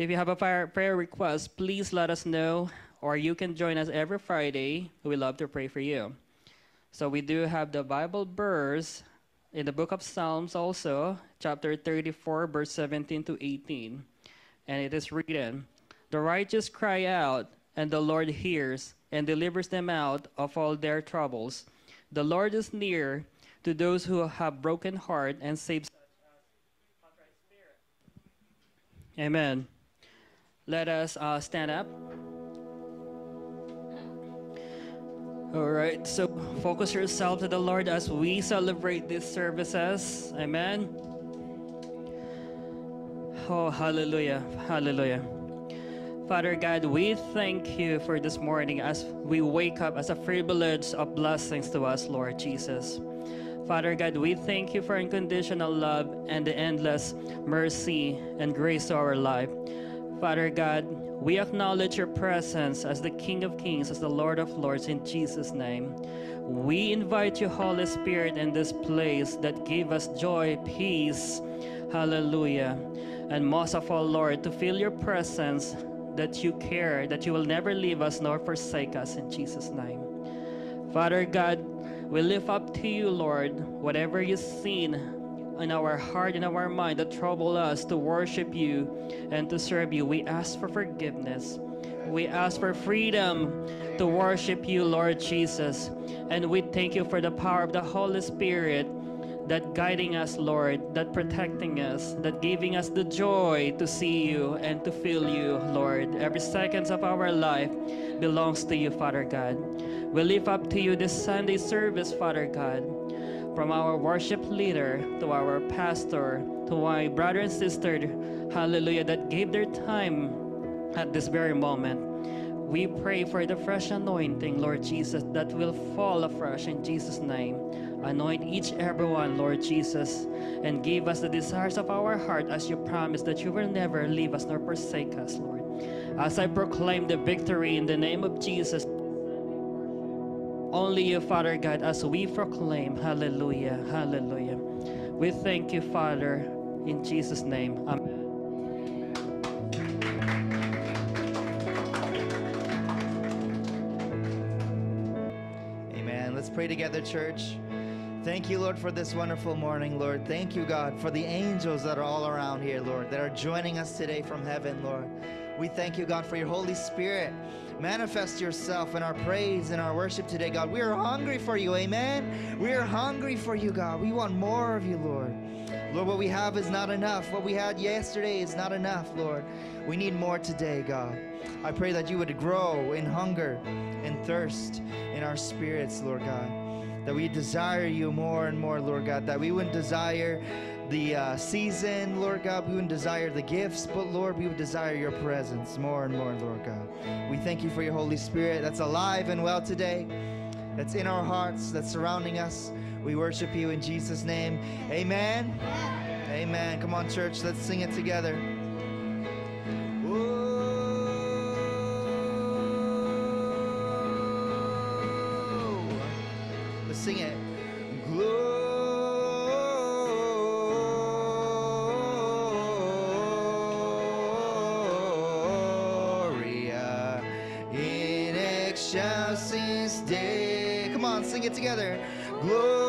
If you have a prayer, request, please let us know, or you can join us every Friday. We love to pray for you. So we do have the Bible verse in the book of Psalms also, chapter 34, verse 17 to 18. And it is written, The righteous cry out, and the Lord hears and delivers them out of all their troubles. The Lord is near to those who have broken heart and saves. Amen. Let us uh, stand up. All right, so focus yourself to the Lord as we celebrate these services. Amen. Oh, hallelujah. Hallelujah. Father God, we thank you for this morning as we wake up as a privilege of blessings to us, Lord Jesus. Father God, we thank you for unconditional love and the endless mercy and grace to our life. Father God, we acknowledge your presence as the King of Kings, as the Lord of Lords, in Jesus' name. We invite you, Holy Spirit, in this place that give us joy, peace, hallelujah. And most of all, Lord, to feel your presence, that you care, that you will never leave us nor forsake us, in Jesus' name. Father God, we lift up to you, Lord, whatever you've seen in our heart, in our mind that trouble us to worship you and to serve you. We ask for forgiveness. We ask for freedom to worship you, Lord Jesus. And we thank you for the power of the Holy Spirit that guiding us, Lord, that protecting us, that giving us the joy to see you and to feel you, Lord. Every seconds of our life belongs to you, Father God. We lift up to you this Sunday service, Father God from our worship leader to our pastor to my brother and sister, hallelujah, that gave their time at this very moment. We pray for the fresh anointing, Lord Jesus, that will fall afresh in Jesus' name. Anoint each everyone, Lord Jesus, and give us the desires of our heart as you promised that you will never leave us nor forsake us, Lord. As I proclaim the victory in the name of Jesus, only you, Father God, as we proclaim, hallelujah, hallelujah. We thank you, Father, in Jesus' name. Amen. Amen. Let's pray together, church. Thank you, Lord, for this wonderful morning, Lord. Thank you, God, for the angels that are all around here, Lord, that are joining us today from heaven, Lord. We thank you, God, for your Holy Spirit. Manifest yourself in our praise and our worship today, God. We are hungry for you, amen. We are hungry for you, God. We want more of you, Lord. Lord, what we have is not enough. What we had yesterday is not enough, Lord. We need more today, God. I pray that you would grow in hunger and thirst in our spirits, Lord God. That we desire you more and more, Lord God. That we wouldn't desire the uh, season, Lord God. We wouldn't desire the gifts, but Lord, we would desire your presence more and more, Lord God. We thank you for your Holy Spirit that's alive and well today, that's in our hearts, that's surrounding us. We worship you in Jesus' name. Amen. Amen. Come on, church, let's sing it together. Let's sing it. Sing it together. Gloria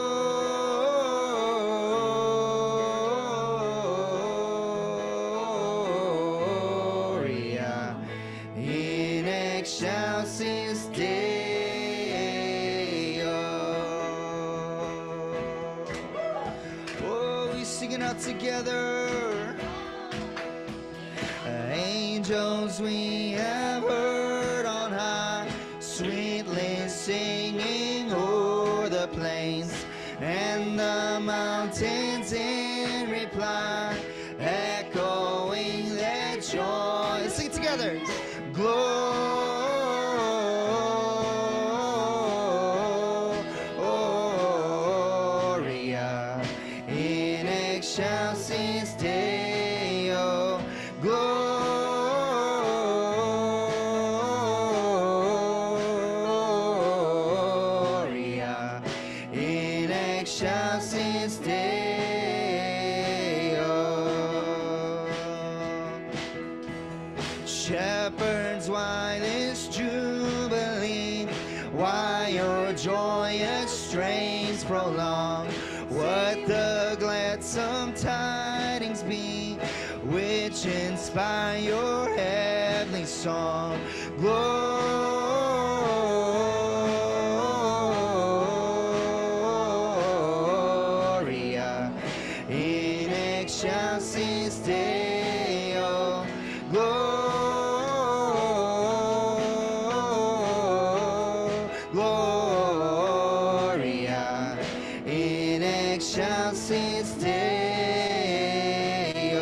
since day.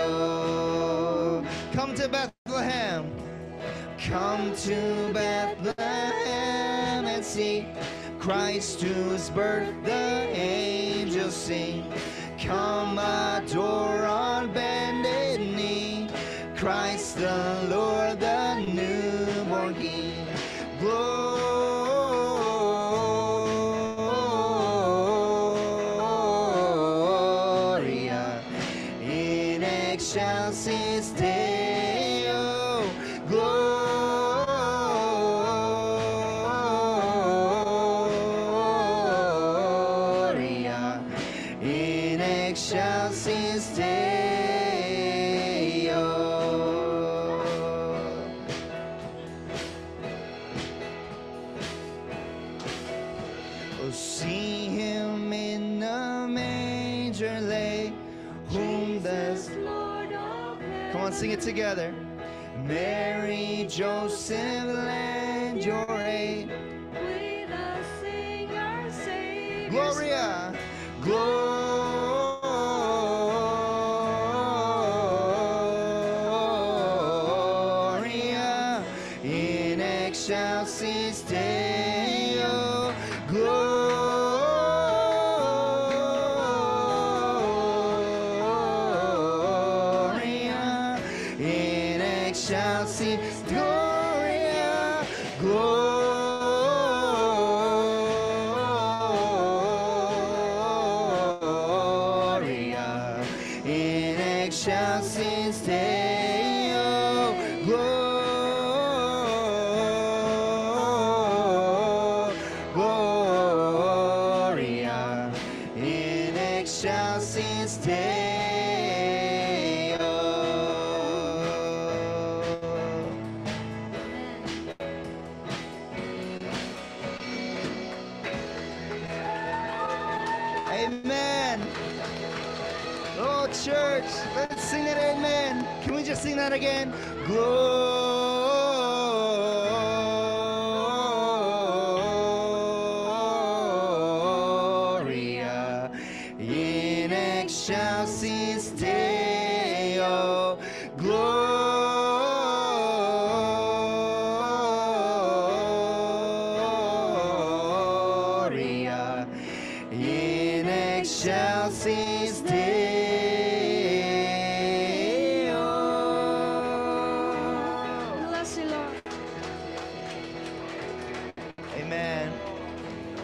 Oh, come to Bethlehem. Come to Bethlehem and see Christ whose birth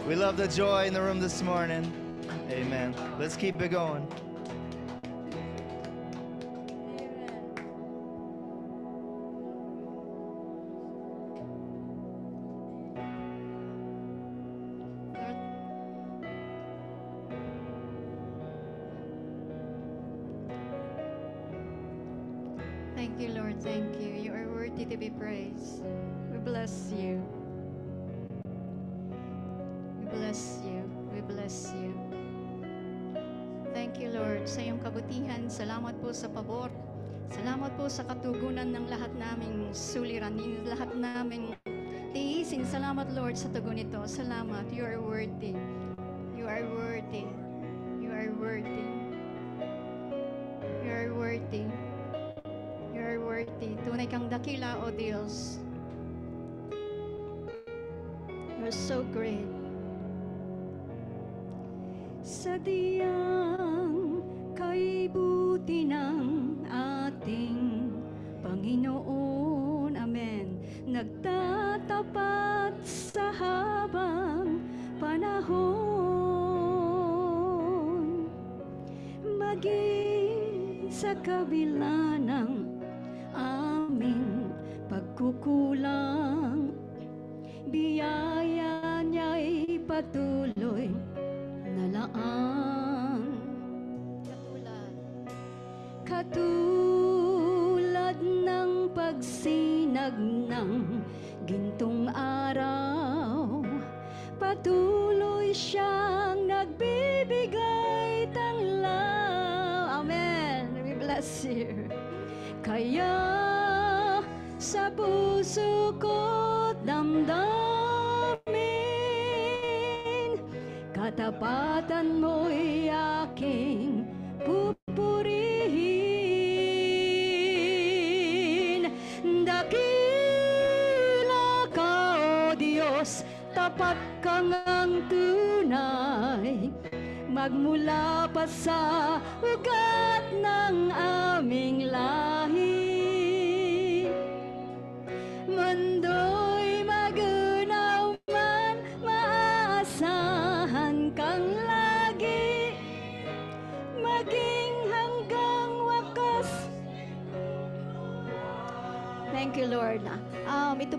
We love the joy in the room this morning. Amen. Let's keep it going.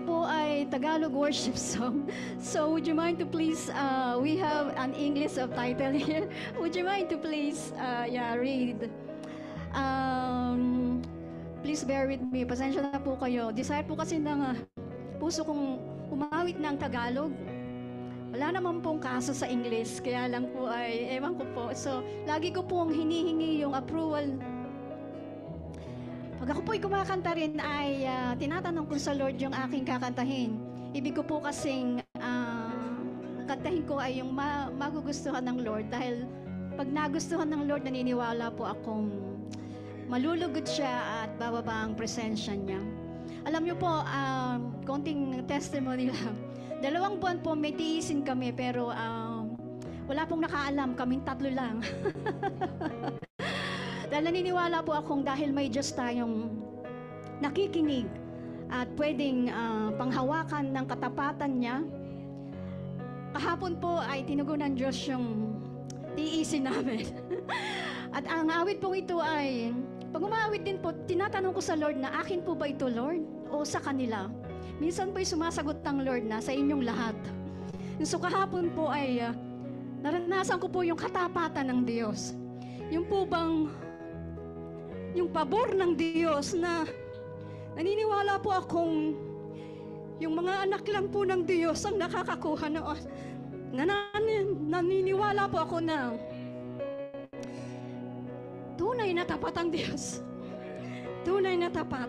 Po ay Tagalog worship song. So, would you mind to please, uh, we have an English subtitle here. Would you mind to please, uh, yeah, read? Um, please bear with me. Pasensya na po kayo. Desire po kasi ng uh, puso kong umawit ng Tagalog. Wala naman pong kaso sa English, kaya lang po ay, ewan ko po. So, lagi ko pong hinihingi yung approval pag ako po'y kumakanta rin ay ah, tinatanong ko sa Lord yung aking kakantahin. Ibig ko po kasing ah, kantahin ko ay yung ma- magugustuhan ng Lord dahil pag nagustuhan ng Lord, naniniwala po akong malulugod siya at bababa ang presensya niya. Alam niyo po, um, konting testimony lang. Dalawang buwan po may tiisin kami pero um, wala pong nakaalam, kaming tatlo lang. Dahil naniniwala po akong dahil may Diyos tayong nakikinig at pwedeng ah, panghawakan ng katapatan niya. Kahapon po ay tinugunan Diyos yung tiisin namin. at ang awit pong ito ay, pag umawit din po, tinatanong ko sa Lord na akin po ba ito Lord o sa kanila? Minsan po'y sumasagot ng Lord na sa inyong lahat. So kahapon po ay ah, naranasan ko po yung katapatan ng Diyos. Yung po bang yung pabor ng Diyos na naniniwala po akong yung mga anak lang po ng Diyos ang nakakakuha ng nanan, naniniwala po ako na tunay na tapat ang Diyos. Tunay na tapat.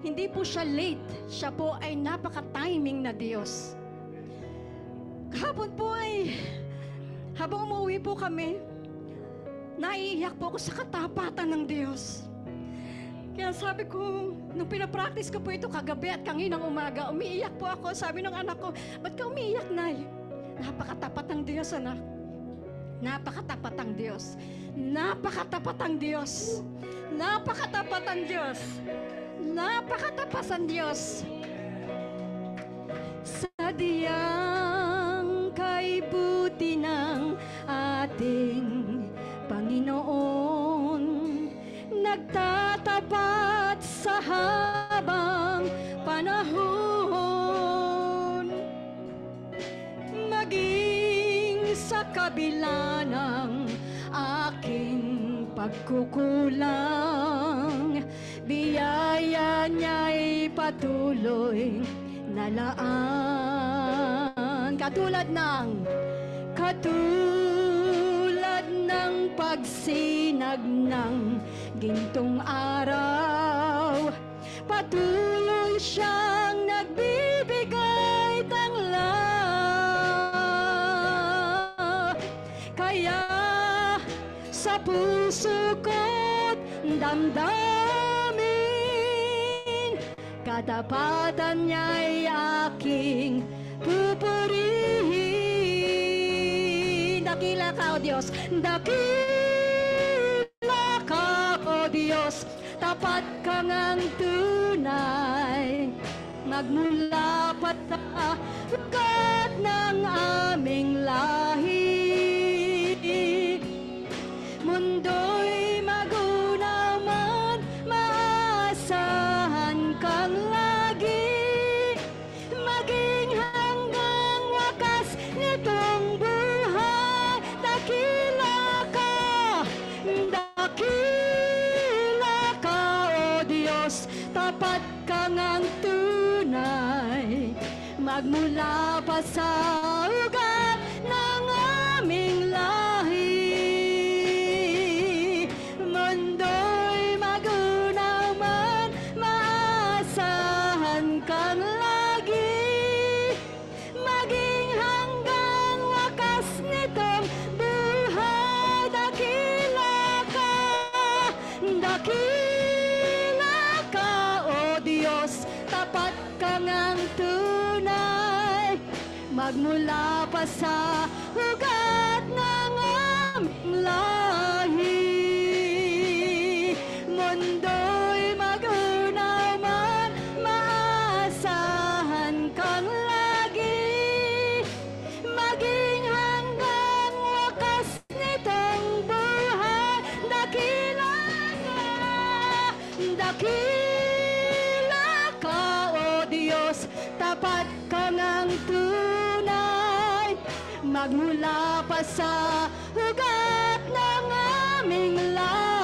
Hindi po siya late. Siya po ay napaka-timing na Diyos. Kahapon po ay habang umuwi po kami, naiiyak po ako sa katapatan ng Diyos. Kaya sabi ko, nung pinapractice ko po ito kagabi at kanginang umaga, umiiyak po ako. Sabi ng anak ko, ba't ka umiiyak, Nay? Napakatapat ng Diyos, anak. Napakatapat ang Diyos. Napakatapat ang Diyos. Napakatapat ang Diyos. Napakatapat ang Diyos. Sa diyang kay buti ng ating Panginoon nagtatapat sa habang panahon. Maging sa kabila ng aking pagkukulang biyaya niya'y patuloy na laan. Katulad ng katulad ng pagsinag ng gintong araw patuloy siyang nagbibigay tangla kaya sa puso ko't damdamin katapatan niya'y aking pupurihin. Dakila ka o Diyos. Dakila Diyos tapat ka ngang tunay. Magmula pa sa ugat ng aming lahi magmula pa Magmula pa sa Magmula pa sa ugat ng aming lahi.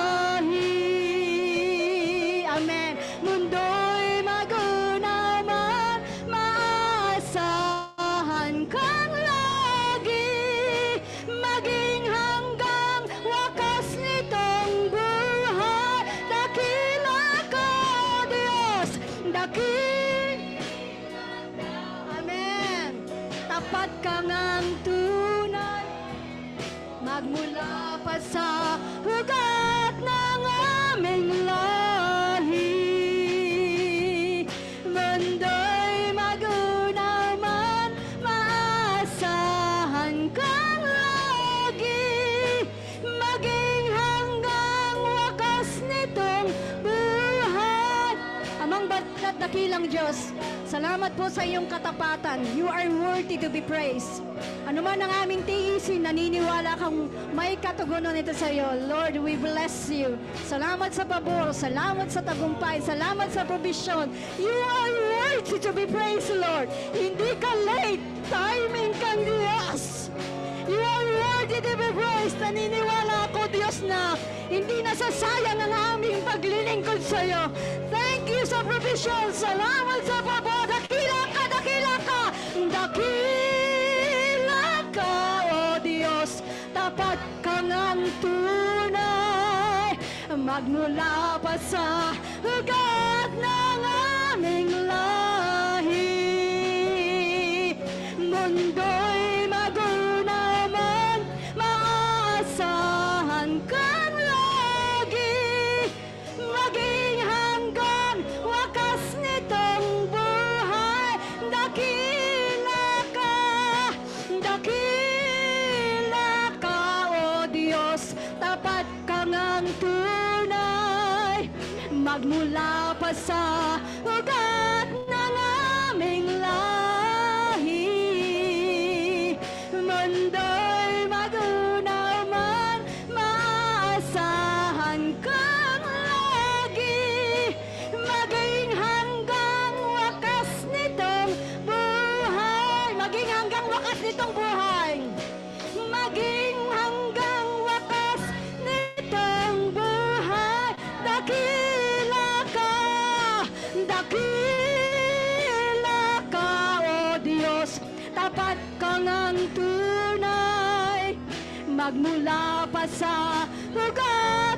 Salamat po sa iyong katapatan. You are worthy to be praised. Ano man ang aming tiisin, naniniwala kang may katugunan ito sa iyo. Lord, we bless you. Salamat sa pabor, salamat sa tagumpay, salamat sa provision. You are worthy to be praised, Lord. Hindi ka late. Timing kang Diyos. You are worthy to be praised. Naniniwala ako, Diyos, na hindi nasasayang ang aming paglilingkod sa iyo. Thank you sa provision. Salamat sa pabor. Tunay. Magmula pa sa ugat ng aming lahi. Magmula pa sa Magmula pa sa ugat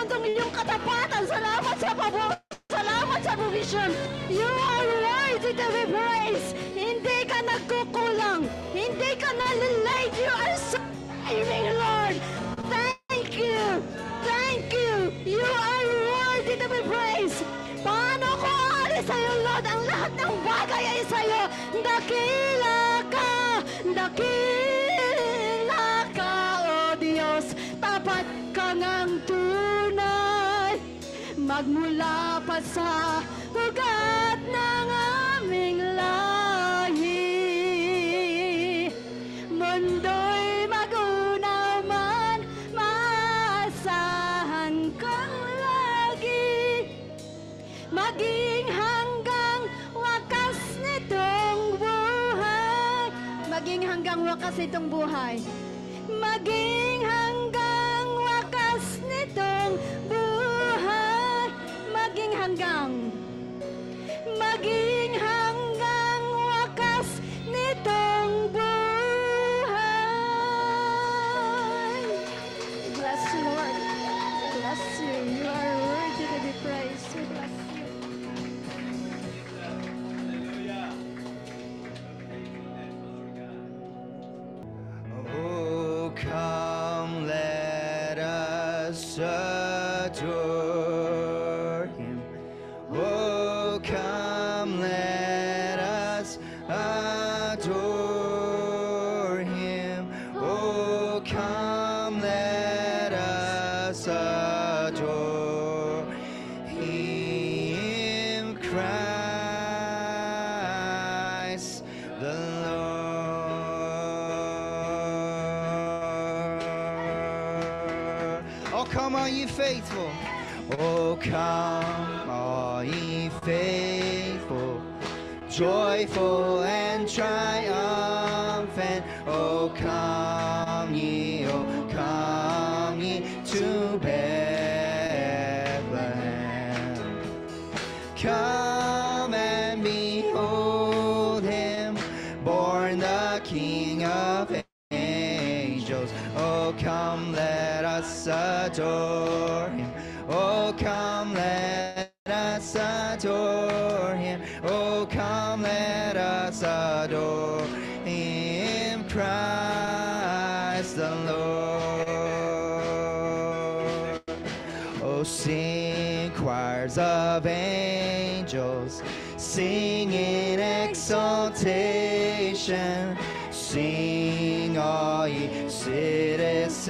mundong iyong katapatan. Salamat sa pabor. Salamat sa provision. You are worthy to be praised. Hindi ka nagkukulang. Hindi ka nalilate. You are saving, Magmula pa sa ugat ng aming lahi Mundo'y maguna man Maasahan kang lagi. Maging hanggang wakas nitong buhay Maging hanggang wakas nitong buhay. Maging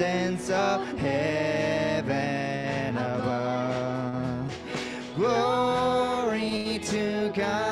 citizens of heaven above. Glory to God,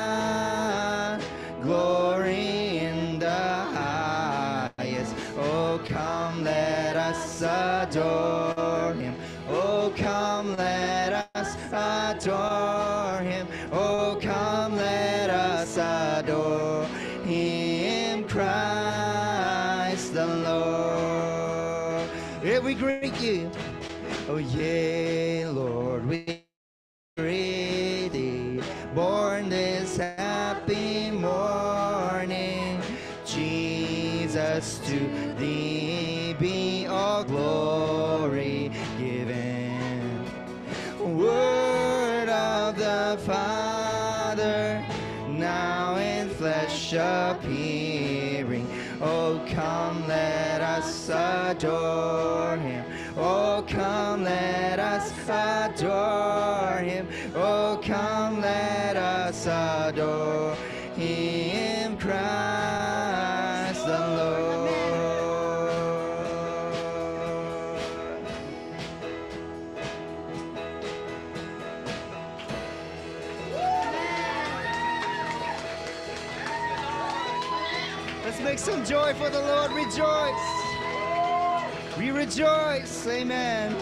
adore him. Oh, come, let us adore him. Oh, come, let us adore him, Christ the Lord. Let's make some joy for the Lord. Rejoice. We rejoice. Amen.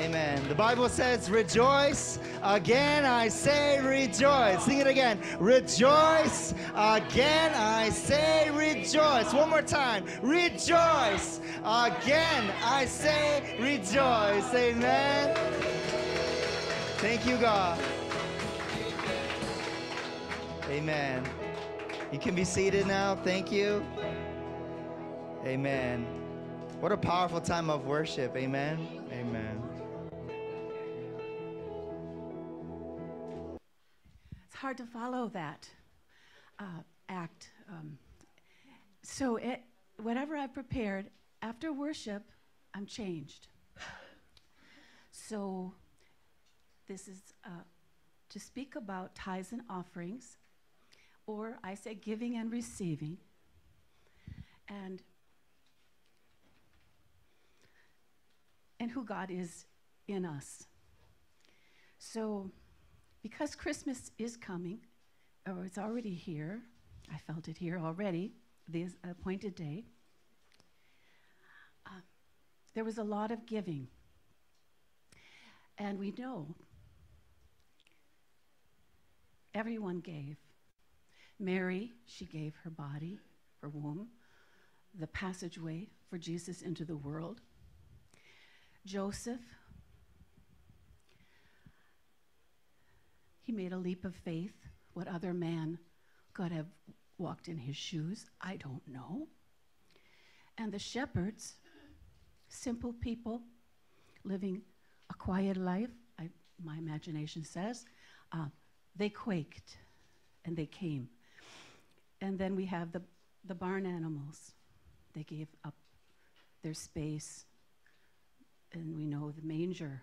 Amen. The Bible says, rejoice. Again, I say rejoice. Sing it again. Rejoice. Again, I say rejoice. One more time. Rejoice. Again, I say rejoice. Amen. Thank you, God. Amen. You can be seated now. Thank you. Amen. What a powerful time of worship. Amen. Amen. It's hard to follow that uh, act. Um, so, it, whatever I've prepared after worship, I'm changed. So, this is uh, to speak about tithes and offerings, or I say giving and receiving. And and who God is in us. So, because Christmas is coming, or it's already here, I felt it here already, the appointed day, uh, there was a lot of giving. And we know everyone gave. Mary, she gave her body, her womb. the passageway for Jesus into the world. Joseph, he made a leap of faith. What other man could have walked in his shoes? I don't know. And the shepherds, simple people living a quiet life, I, my imagination says, uh, they quaked and they came. And then we have the, the barn animals. They gave up their space. And we know the manger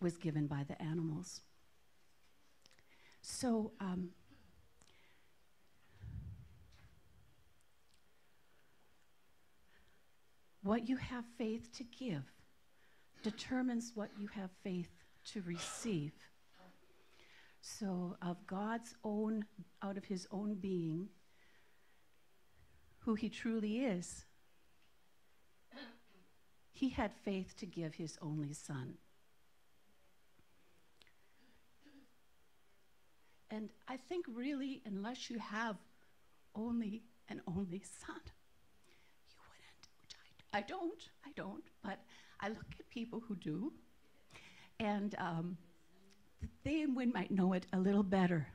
was given by the animals. So, um, what you have faith to give determines what you have faith to receive. So, of God's own, out of his own being, who he truly is, he had faith to give his only son. And I think, really, unless you have only an only son, you wouldn't, which I, I don't, I don't, but I look at people who do, and um, they and we might know it a little better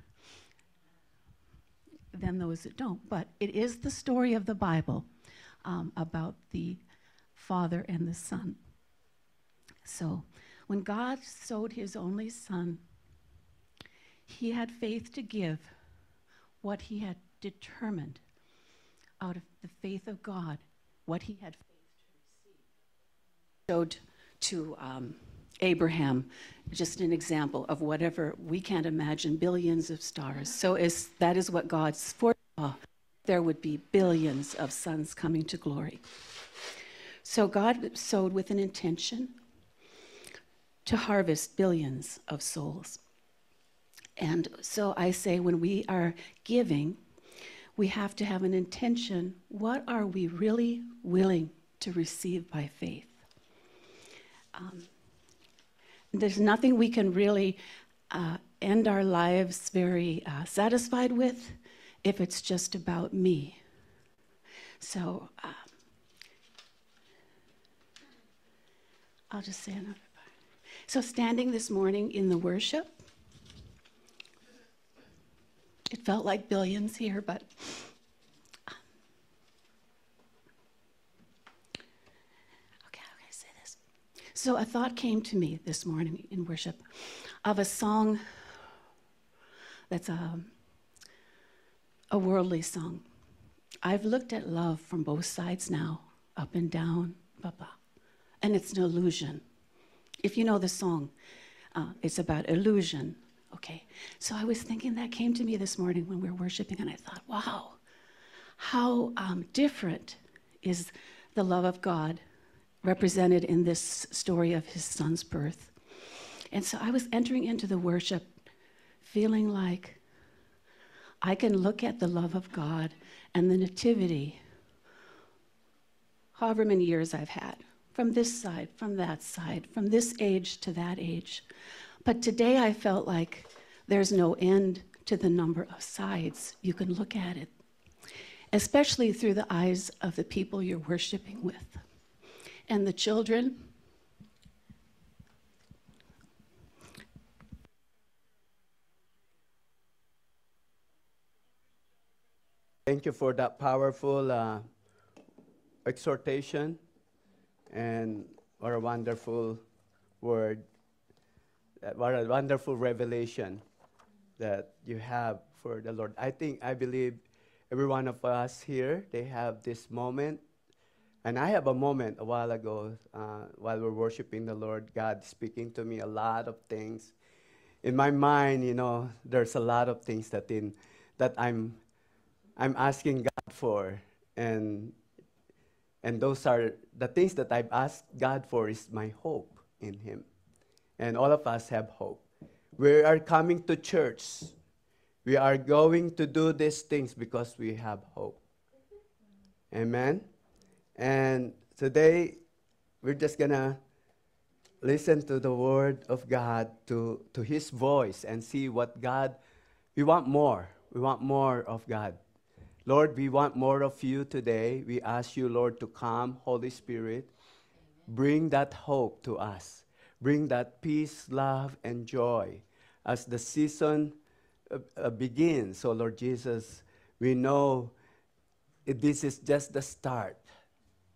than those that don't. But it is the story of the Bible um, about the Father and the Son. So when God sowed his only Son, he had faith to give what he had determined out of the faith of God, what he had faith to receive. showed to um, Abraham, just an example of whatever we can't imagine, billions of stars. So is, that is what God's foresaw. There would be billions of sons coming to glory. So God sowed with an intention to harvest billions of souls. And so I say, when we are giving, we have to have an intention. What are we really willing to receive by faith? Um, there's nothing we can really uh, end our lives very uh, satisfied with if it's just about me. So um, I'll just say another part. So, standing this morning in the worship, it felt like billions here, but um, okay, okay, say this. So a thought came to me this morning in worship of a song that's a, a worldly song. I've looked at love from both sides now, up and down, blah, blah. And it's an illusion. If you know the song, uh, it's about illusion, Okay, so I was thinking that came to me this morning when we were worshiping, and I thought, wow, how um, different is the love of God represented in this story of his son's birth. And so I was entering into the worship feeling like I can look at the love of God and the nativity, however many years I've had, from this side, from that side, from this age to that age. But today I felt like there's no end to the number of sides you can look at it, especially through the eyes of the people you're worshiping with. And the children, Thank you for that powerful uh, exhortation and what a wonderful word what a wonderful revelation that you have for the Lord. I think, I believe every one of us here, they have this moment. And I have a moment a while ago uh, while we're worshiping the Lord, God speaking to me a lot of things. In my mind, you know, there's a lot of things that in that I'm I'm asking God for. And and those are the things that I've asked God for is my hope in Him and all of us have hope. We are coming to church. We are going to do these things because we have hope. Amen. And today, we're just going to listen to the word of God, to, to his voice, and see what God, we want more. We want more of God. Lord, we want more of you today. We ask you, Lord, to come, Holy Spirit. Bring that hope to us. Bring that peace, love, and joy as the season uh, uh, begins. So, Lord Jesus, we know this is just the start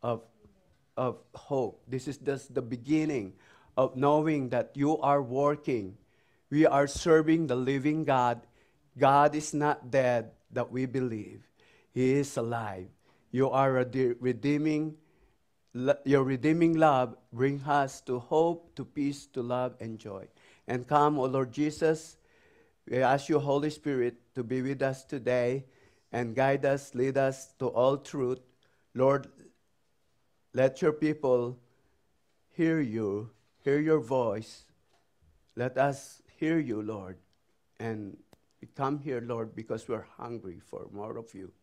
of, of hope. This is just the beginning of knowing that you are working. We are serving the living God. God is not dead that we believe. He is alive. You are a de- redeeming your redeeming love brings us to hope, to peace, to love, and joy. And come, O Lord Jesus, we ask you, Holy Spirit, to be with us today and guide us, lead us to all truth. Lord, let your people hear you, hear your voice. Let us hear you, Lord. And we come here, Lord, because we're hungry for more of you.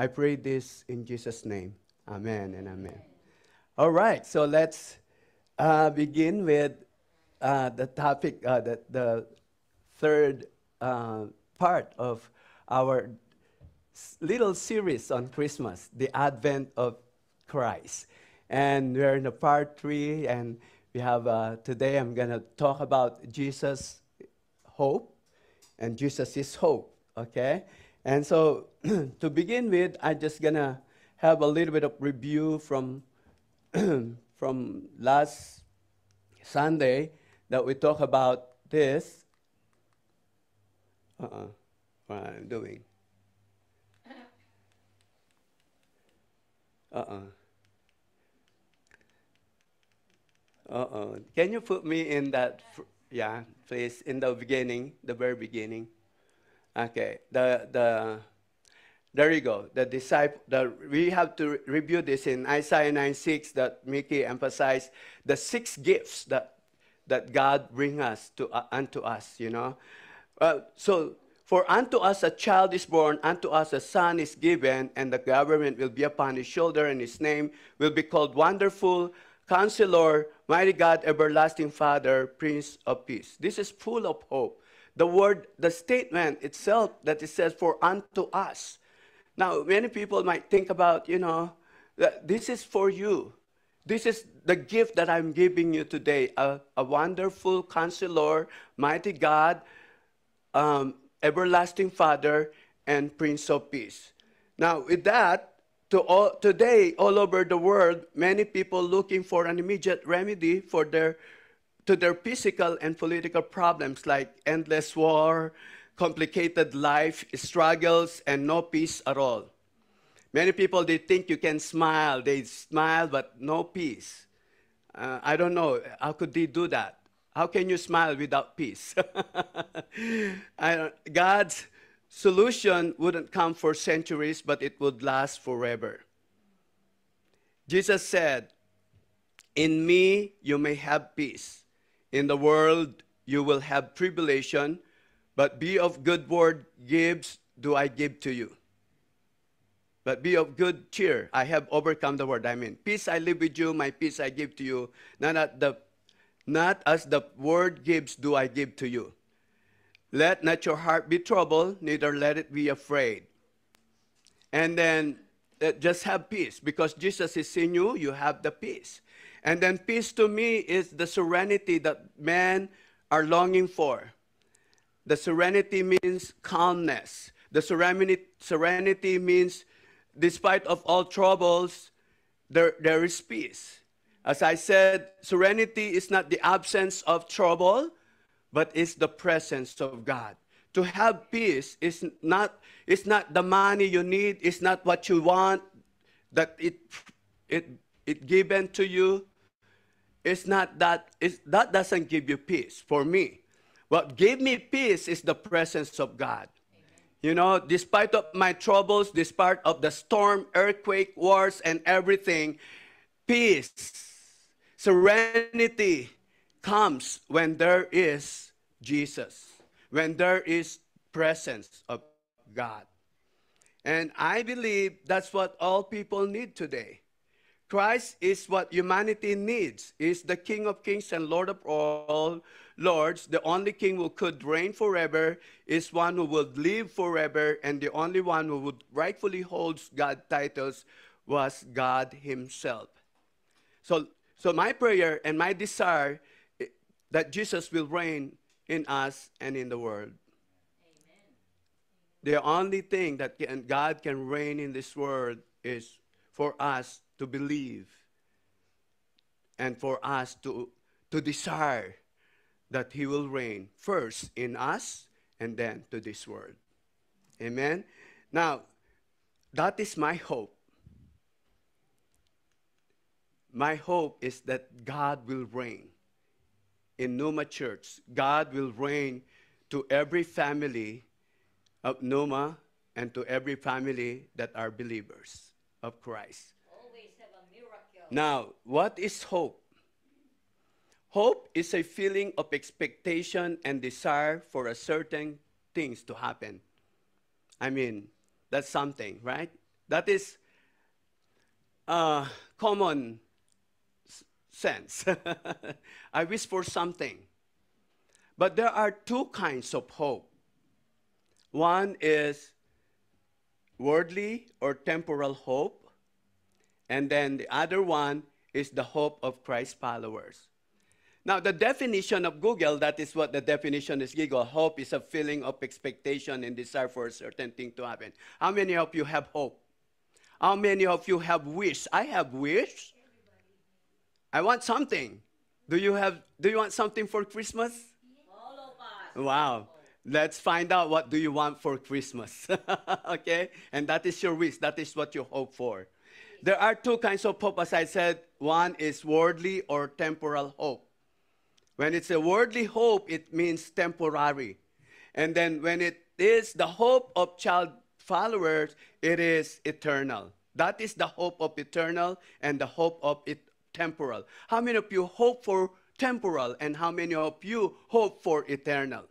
I pray this in Jesus' name. Amen and amen. All right, so let's uh, begin with uh, the topic, uh, the, the third uh, part of our little series on Christmas, the Advent of Christ. And we're in the part three, and we have uh, today I'm going to talk about Jesus' hope, and Jesus hope, okay? And so to begin with, I'm just going to have a little bit of review from, from last Sunday that we talk about this. Uh-uh, what I'm doing. Uh-uh. Uh-uh. Can you put me in that, fr- yeah, please, in the beginning, the very beginning? Okay, the, the, there you go. The disciple, the, we have to re- review this in Isaiah 9 6 that Mickey emphasized the six gifts that, that God bring us to, uh, unto us, you know. Uh, so, for unto us a child is born, unto us a son is given, and the government will be upon his shoulder, and his name will be called Wonderful, Counselor, Mighty God, Everlasting Father, Prince of Peace. This is full of hope. The word, the statement itself that it says, for unto us. Now, many people might think about, you know, that this is for you. This is the gift that I'm giving you today a, a wonderful counselor, mighty God, um, everlasting Father, and Prince of Peace. Now, with that, to all, today, all over the world, many people looking for an immediate remedy for their, to their physical and political problems like endless war, complicated life struggles, and no peace at all. Many people, they think you can smile. They smile, but no peace. Uh, I don't know. How could they do that? How can you smile without peace? God's solution wouldn't come for centuries, but it would last forever. Jesus said, In me you may have peace. In the world you will have tribulation, but be of good word, gives do I give to you. But be of good cheer. I have overcome the world. I mean, peace I live with you, my peace I give to you. Not, the, not as the word gives do I give to you. Let not your heart be troubled, neither let it be afraid. And then uh, just have peace because Jesus is in you, you have the peace. And then peace to me is the serenity that men are longing for. The serenity means calmness. The serenity, means, despite of all troubles, there, there is peace. As I said, serenity is not the absence of trouble, but it's the presence of God. To have peace is not, it's not the money you need, it's not what you want, that it, it, it given to you. It's not that, it's, that doesn't give you peace for me. What gave me peace is the presence of God. You know, despite of my troubles, despite of the storm, earthquake, wars, and everything, peace, serenity comes when there is Jesus, when there is presence of God. And I believe that's what all people need today. Christ is what humanity needs. Is the King of Kings and Lord of all lords, the only king who could reign forever is one who would live forever, and the only one who would rightfully hold God titles was God Himself. So, so my prayer and my desire eh, that Jesus will reign in us and in the world. The only thing that can, God can reign in this world is for us to believe and for us to, to desire that He will reign first in us and then to this world. Amen. Now, that is my hope. My hope is that God will reign in Pneuma Church. God will reign to every family of Pneuma and to every family that are believers of Christ. Now, what is hope? Hope is a feeling of expectation and desire for a certain things to happen. I mean, that's something, right? That is uh, common sense. I wish for something. But there are two kinds of hope. One is worldly or temporal hope, and then the other one is the hope of Christ's followers. Now, the definition of Google, that is what the definition is Google. Hope is a feeling of expectation and desire for a certain thing to happen. How many of you have hope? How many of you have wish? I have wish. I want something. Do you have do you want something for Christmas? All of us. Wow. Let's find out what do you want for Christmas. okay? And that is your wish. That is what you hope for. There are two kinds of hope, as I said. One is worldly or temporal hope. When it's a worldly hope, it means temporary. And then when it is the hope of child followers, it is eternal. That is the hope of eternal and the hope of it temporal. How many of you hope for temporal and how many of you hope for eternal?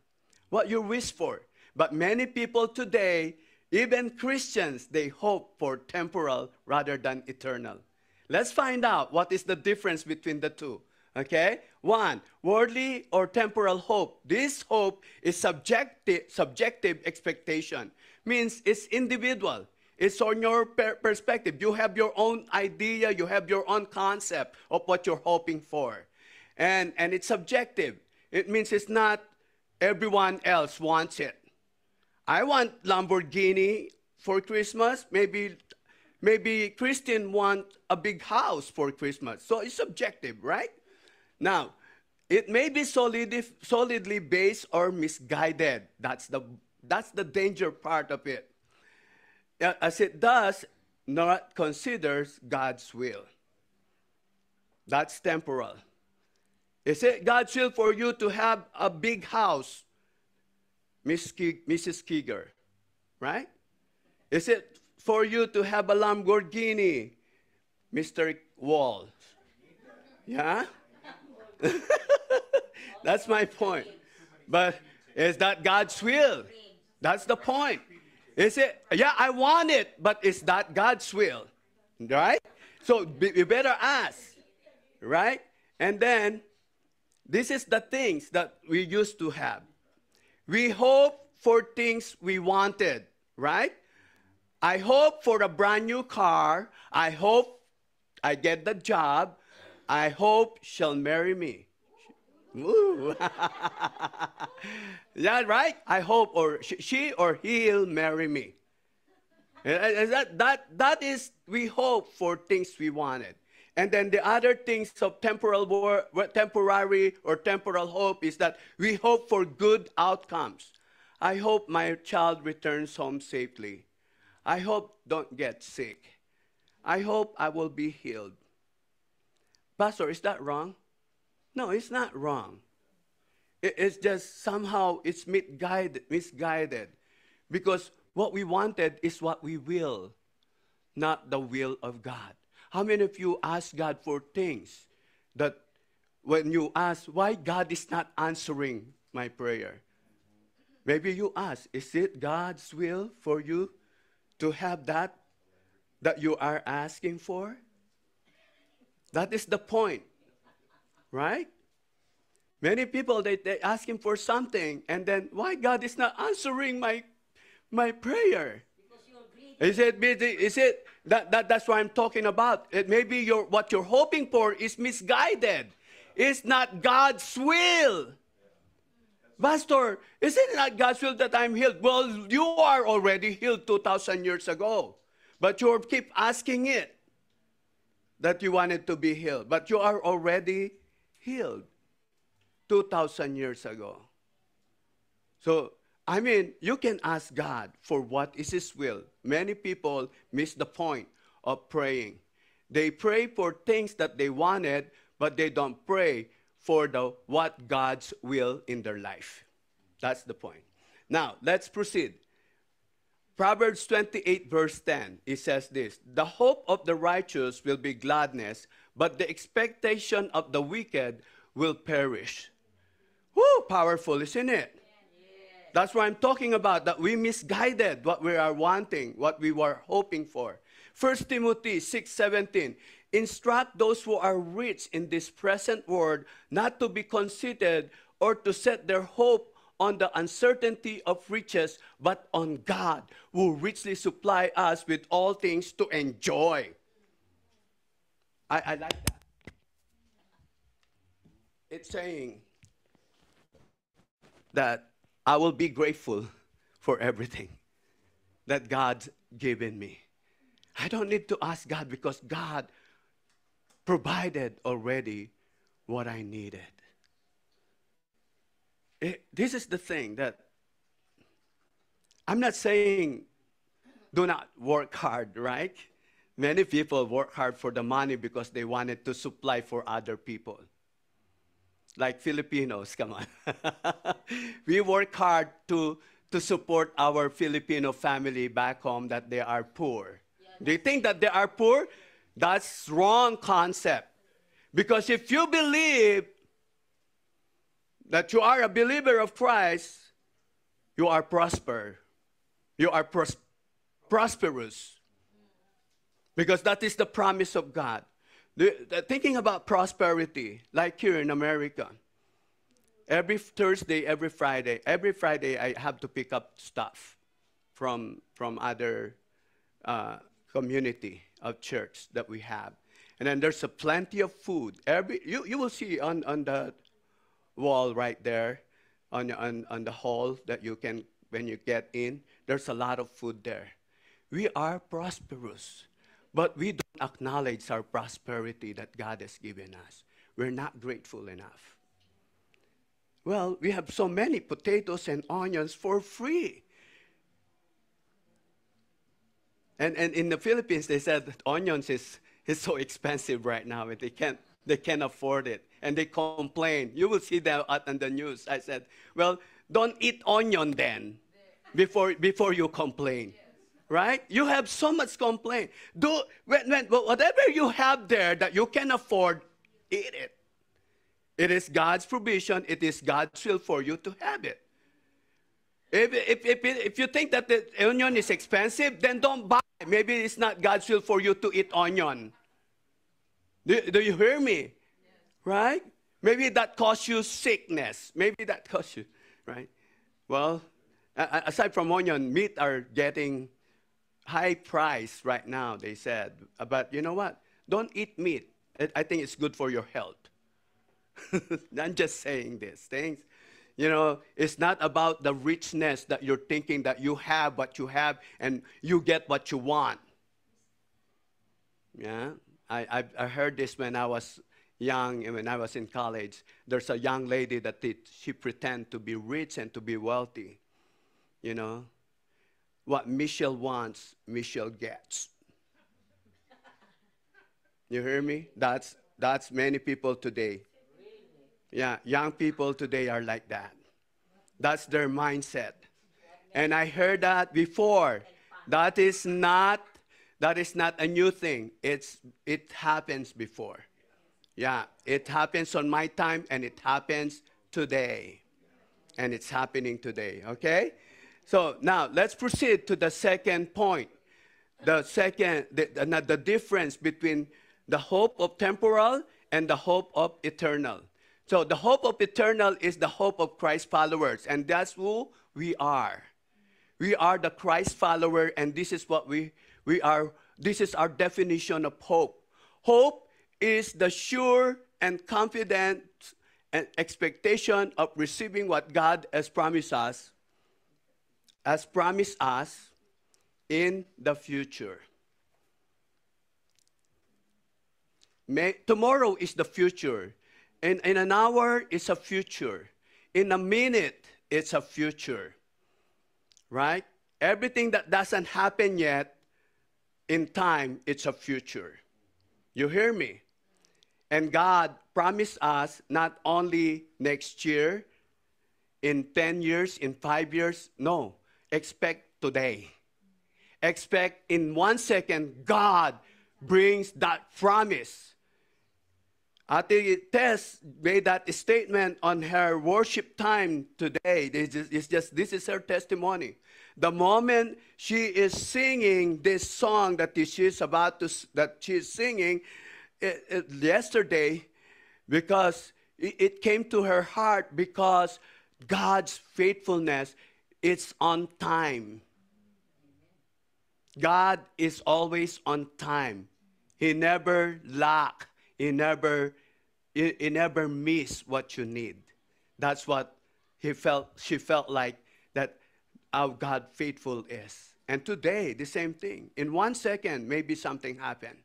What you wish for. But many people today, even Christians, they hope for temporal rather than eternal. Let's find out what is the difference between the two. Okay? One, worldly or temporal hope. This hope is subjective, subjective expectation. Means it's individual. It's on your per- perspective. You have your own idea, you have your own concept of what you're hoping for. And, and it's subjective. It means it's not everyone else wants it. I want Lamborghini for Christmas. Maybe, maybe Christian want a big house for Christmas. So it's subjective, right? Now, it may be solidly, solidly based or misguided. That's the, that's the danger part of it. As it does not considers God's will. That's temporal. Is it God's will for you to have a big house, Mrs. Kiger? Right? Is it for you to have a Lamborghini, Mr. Wall? Yeah? That's my point. But is that God's will? That's the point. Is it? Yeah, I want it, but is that God's will? Right? So you better ask. Right? And then, this is the things that we used to have. We hope for things we wanted, right? I hope for a brand new car. I hope I get the job. I hope she'll marry me. Ooh. that right? I hope or she or he'll marry me. Uh, uh, That, that, that is, we hope for things we wanted. And then the other things of temporal war, temporary or temporal hope is that we hope for good outcomes. I hope my child returns home safely. I hope don't get sick. I hope I will be healed. Pastor, is that wrong? No, it's not wrong. It's just somehow it's misguided, misguided because what we wanted is what we will, not the will of God. How many of you ask God for things that when you ask why God is not answering my prayer? Maybe you ask, is it God's will for you to have that that you are asking for? That is the point, right? Many people they, they ask him for something, and then why God is not answering my my prayer? Is it is it that, that that's what I'm talking about? It maybe your what you're hoping for is misguided. It's not God's will. Pastor, is it not God's will that I'm healed? Well, you are already healed 2,000 years ago. But you keep asking it that you wanted to be healed. But you are already healed 2,000 years ago. So, I mean, you can ask God for what is His will. Many people miss the point of praying. They pray for things that they wanted, but they don't pray for the what God's will in their life. That's the point. Now, let's proceed. Proverbs 28, verse 10, it says this The hope of the righteous will be gladness, but the expectation of the wicked will perish. Whoo, powerful, isn't it? That's what I'm talking about, that we misguided what we are wanting, what we were hoping for. 1 Timothy 6:17 Instruct those who are rich in this present world not to be conceited or to set their hope on the uncertainty of riches, but on God, who richly supply us with all things to enjoy. I, I like that. It's saying that I will be grateful for everything that God's given me. I don't need to ask God because God provided already what I needed. It, this is the thing that I'm not saying do not work hard, right? Many people work hard for the money because they wanted to supply for other people. Like Filipinos, come on. we work hard to, to support our Filipino family back home that they are poor. Do you think that they are poor? That's wrong concept. Because if you believe that you are a believer of Christ, you are prosper. You are pros- prosperous. Mm-hmm. Because that is the promise of God. The, thinking about prosperity, like here in America, every Thursday, every Friday, every Friday I have to pick up stuff from, from other uh, community of church that we have. And then there's a plenty of food. Every, you, you will see on, on the wall right there, on, on, on the hall that you can, when you get in, there's a lot of food there. We are prosperous, but we don't acknowledge our prosperity that God has given us. We're not grateful enough. Well, we have so many potatoes and onions for free. And, and in the Philippines, they said onions is, is so expensive right now, and they can't, they can't afford it. And they complain. You will see that on the news. I said, well, don't eat onion then before, before you complain. Right? You have so much complaint. Do when, when, whatever you have there that you can afford, eat it. It is God's provision. It is God's will for you to have it. If, if, if, if you think that the onion is expensive, then don't buy. Maybe it's not God's will for you to eat onion. Do, do you hear me? Yes. Right? Maybe that causes you sickness. Maybe that causes you, right? Well, aside from onion, meat are getting high price right now, they said. But you know what? Don't eat meat. I think it's good for your health. I'm just saying this. Things you know, it's not about the richness that you're thinking that you have what you have and you get what you want. Yeah, I, I, I heard this when I was young and when I was in college. There's a young lady that did, she pretend to be rich and to be wealthy. You know, what Michelle wants, Michelle gets. You hear me? That's, that's many people today. Yeah, young people today are like that. That's their mindset. And I heard that before. That is not that is not a new thing. It's it happens before. Yeah, it happens on my time and it happens today. And it's happening today, okay? So now let's proceed to the second point. The second the, the, difference between the hope of temporal and the hope of eternal. So the hope of eternal is the hope of Christ followers, and that's who we are. We are the Christ follower, and this is what we, we are. This is our definition of hope. Hope is the sure and confident expectation of receiving what God has promised us, has promised us in the future. May, tomorrow is the future. In, in an hour, it's a future. In a minute, it's a future. Right? Everything that doesn't happen yet, in time, it's a future. You hear me? And God promised us not only next year, in 10 years, in five years. No, expect today. Expect in one second, God brings that promise. Ate Tess made that statement on her worship time today. It's just, this is her testimony. The moment she is singing this song that she's about to, that she's singing it, it, yesterday, because it, it came to her heart because God's faithfulness it's on time. God is always on time. He never lack. He never, he, he never miss what you need. That's what he felt. She felt like that. Our God faithful is. And today, the same thing. In one second, maybe something happened.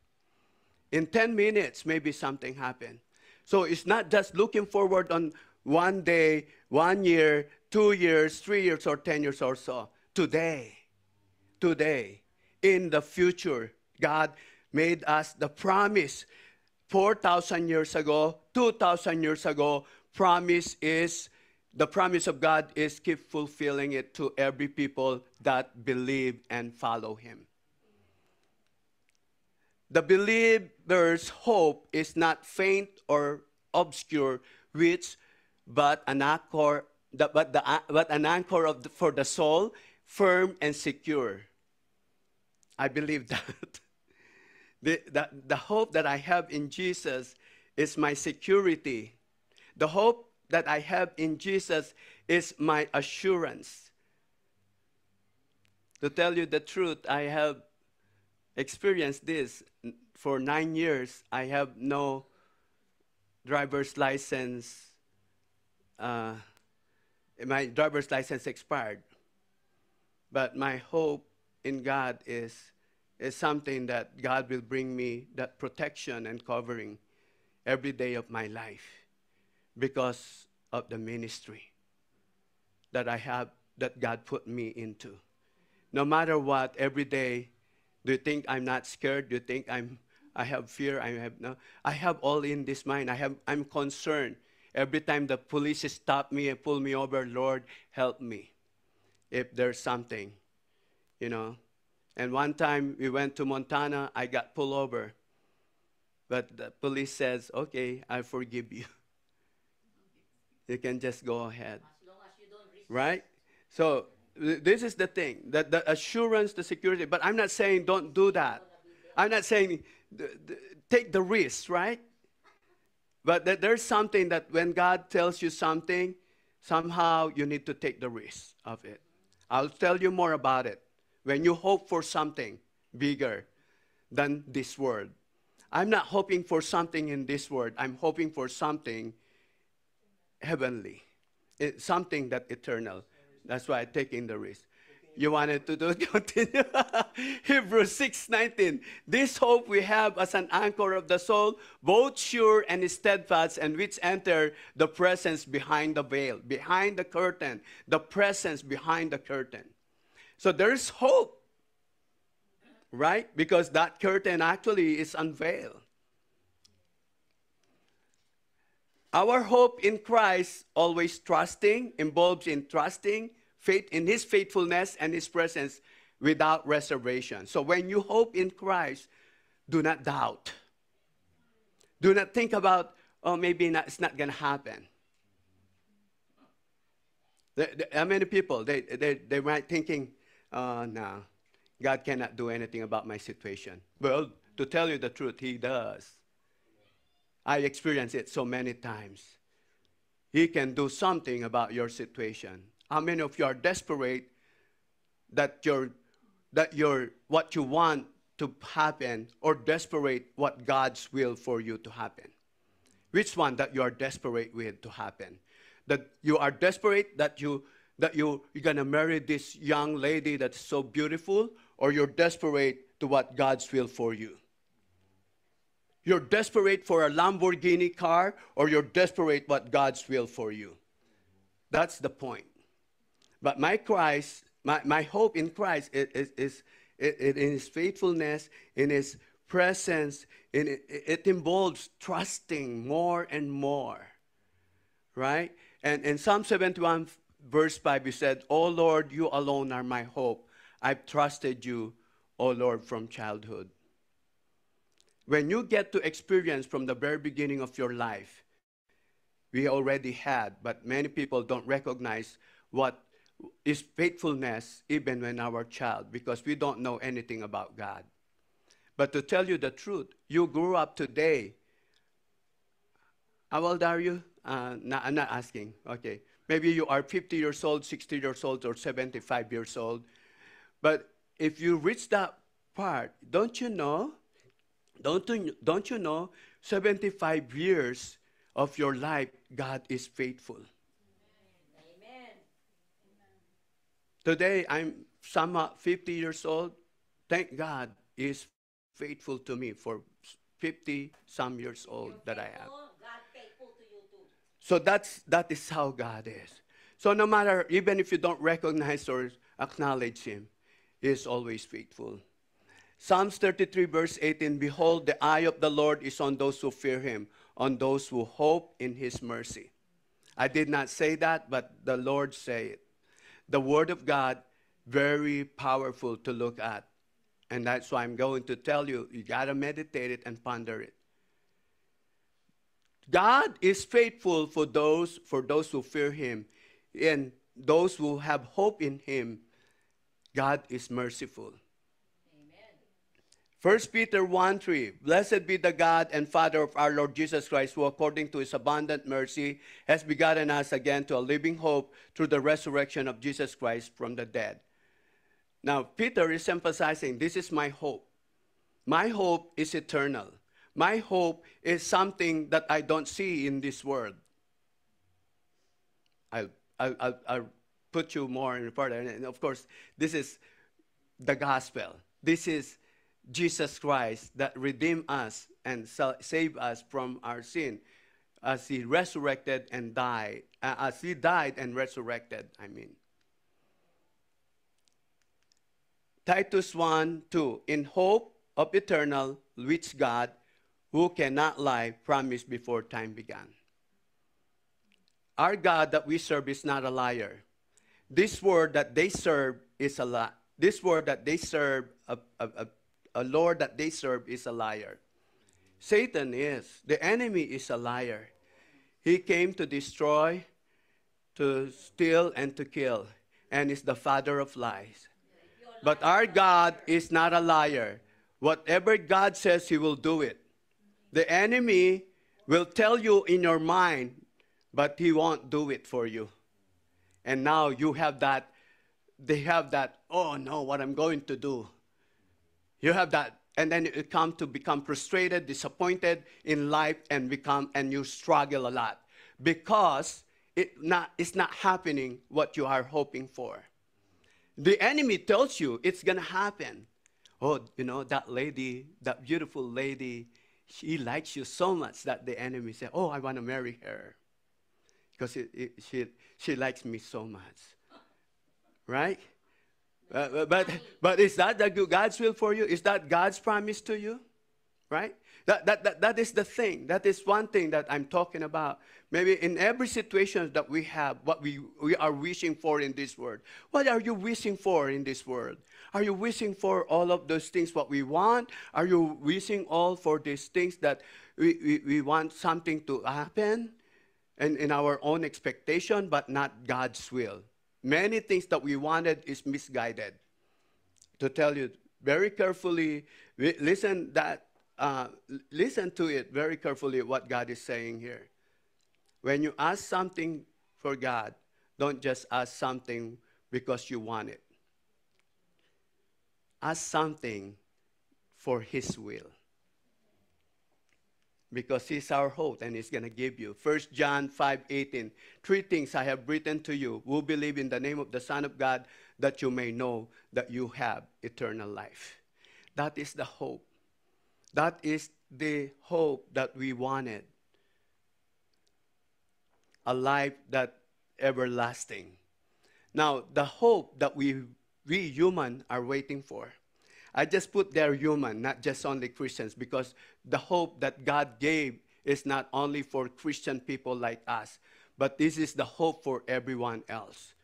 In 10 minutes, maybe something happened. So it's not just looking forward on one day, one year, two years, three years, or 10 years or so. Today, today, in the future, God made us the promise 4,000 years ago, 2,000 years ago. Promise is the promise of God is keep fulfilling it to every people that believe and follow Him. The believer's hope is not faint or obscure, which but an anchor, but, the, uh, but an anchor of the, for the soul, firm and secure. I believe that. the, the, the hope that I have in Jesus is my security. The hope that I have in Jesus is my assurance. To tell you the truth, I have experienced this for nine years. I have no driver's license. Uh, my driver's license expired. But my hope in God is, is something that God will bring me that protection and covering every day of my life because of the ministry that I have, that God put me into. No matter what, every day, do you think I'm not scared? Do you think I'm I have fear. I have no. I have all in this mind. I have. I'm concerned. Every time the police stop me and pull me over, Lord, help me. If there's something, you know. And one time we went to Montana, I got pulled over. But the police says, okay, I forgive you. you can just go ahead. right? So this is the thing, that the assurance, the security. But I'm not saying don't do that. I'm not saying take the risk, right? But there's something that when God tells you something, somehow you need to take the risk of it. I'll tell you more about it. When you hope for something bigger than this world, I'm not hoping for something in this world. I'm hoping for something heavenly, something that eternal. That's why I'm taking the risk. You wanted to do continue. Hebrews 6:19. This hope we have as an anchor of the soul, both sure and steadfast, and which enter the presence behind the veil, behind the curtain, the presence behind the curtain. So there's hope, right? Because that curtain actually is unveiled. Our hope in Christ, always trusting, involves in trusting, faith in his faithfulness and his presence without reservation. So when you hope in Christ, do not doubt. Do not think about, oh, maybe not, it's not going to happen. The, the, how many people, they, they, they might thinking, oh, no, God cannot do anything about my situation. Well, to tell you the truth, he does. I experienced it so many times. He can do something about your situation. How many of you are desperate that your that your what you want to happen or desperate what God's will for you to happen? Which one that you are desperate with to happen? That you are desperate that you that you you're gonna marry this young lady that's so beautiful, or you're desperate to what God's will for you. You're desperate for a Lamborghini car, or you're desperate what God's will for you. That's the point. But my Christ, my, my hope in Christ is, is, is, is in his faithfulness, in his presence, in it, it involves trusting more and more. Right? And in Psalm 71, verse 5, he said, Oh Lord, you alone are my hope. I've trusted you, oh Lord, from childhood. When you get to experience from the very beginning of your life, we already had, but many people don't recognize what is faithfulness even when our child because we don't know anything about God. But to tell you the truth, you grew up today. How old are you? Uh, no, I'm not asking. Okay. Maybe you are 50 years old, 60 years old, or 75 years old. But if you reach that part, don't you know don't you, don't you know, 75 years of your life, God is faithful. Today, I'm somewhat 50 years old. Thank God is faithful to me for 50 some years old that I have. So that's, that is how God is. So no matter, even if you don't recognize or acknowledge Him, He is always faithful. Psalms 33, verse 18 Behold, the eye of the Lord is on those who fear him, on those who hope in his mercy. I did not say that, but the Lord say it. The word of God, very powerful to look at. And that's why I'm going to tell you, you got to meditate it and ponder it. God is faithful for those for those who fear him and those who have hope in him. God is merciful. 1 Peter 1 3 Blessed be the God and Father of our Lord Jesus Christ, who according to his abundant mercy has begotten us again to a living hope through the resurrection of Jesus Christ from the dead. Now, Peter is emphasizing this is my hope. My hope is eternal. My hope is something that I don't see in this world. I'll, I'll, I'll, put you more in further. And of course, this is the gospel. This is Jesus Christ that redeemed us and saved us from our sin as he resurrected and died, uh, as he died and resurrected, I mean. Titus 1 2 In hope of eternal, which God, who cannot lie, promised before time began. Our God that we serve is not a liar. This word that they serve is a lie. This word that they serve, a, a, a a Lord that they serve is a liar. Satan is. The enemy is a liar. He came to destroy, to steal, and to kill, and is the father of lies. But our God is not a liar. Whatever God says, He will do it. The enemy will tell you in your mind, but He won't do it for you. And now you have that, they have that, oh no, what I'm going to do. You have that, and then you come to become frustrated, disappointed in life, and become and you struggle a lot because it not it's not happening what you are hoping for. The enemy tells you it's gonna happen. Oh, you know that lady, that beautiful lady, she likes you so much that the enemy said, "Oh, I want to marry her," because it, it, she she likes me so much, right? Uh, but, but is that God's will for you? Is that God's promise to you? Right? That, that, that, that is the thing. That is one thing that I'm talking about. Maybe in every situation that we have, what we, we are wishing for in this world. What are you wishing for in this world? Are you wishing for all of those things what we want? Are you wishing all for these things that we, we, we want something to happen and in our own expectation, but not God's will? Many things that we wanted is misguided. To tell you very carefully, listen that uh, listen to it very carefully what God is saying here. when you ask something for God, don't just ask something because you want it. Ask something for His will. Because He's our hope and He's going to give you. 1 John 5 18. Three things I have written to you who believe in the name of the Son of God, that you may know that you have eternal life. That is the hope. That is the hope that we wanted. A life that everlasting. Now, the hope that we we human are waiting for. I just put there human, not just only Christians, because the hope that God gave is not only for Christian people like us, but this is the hope for everyone else.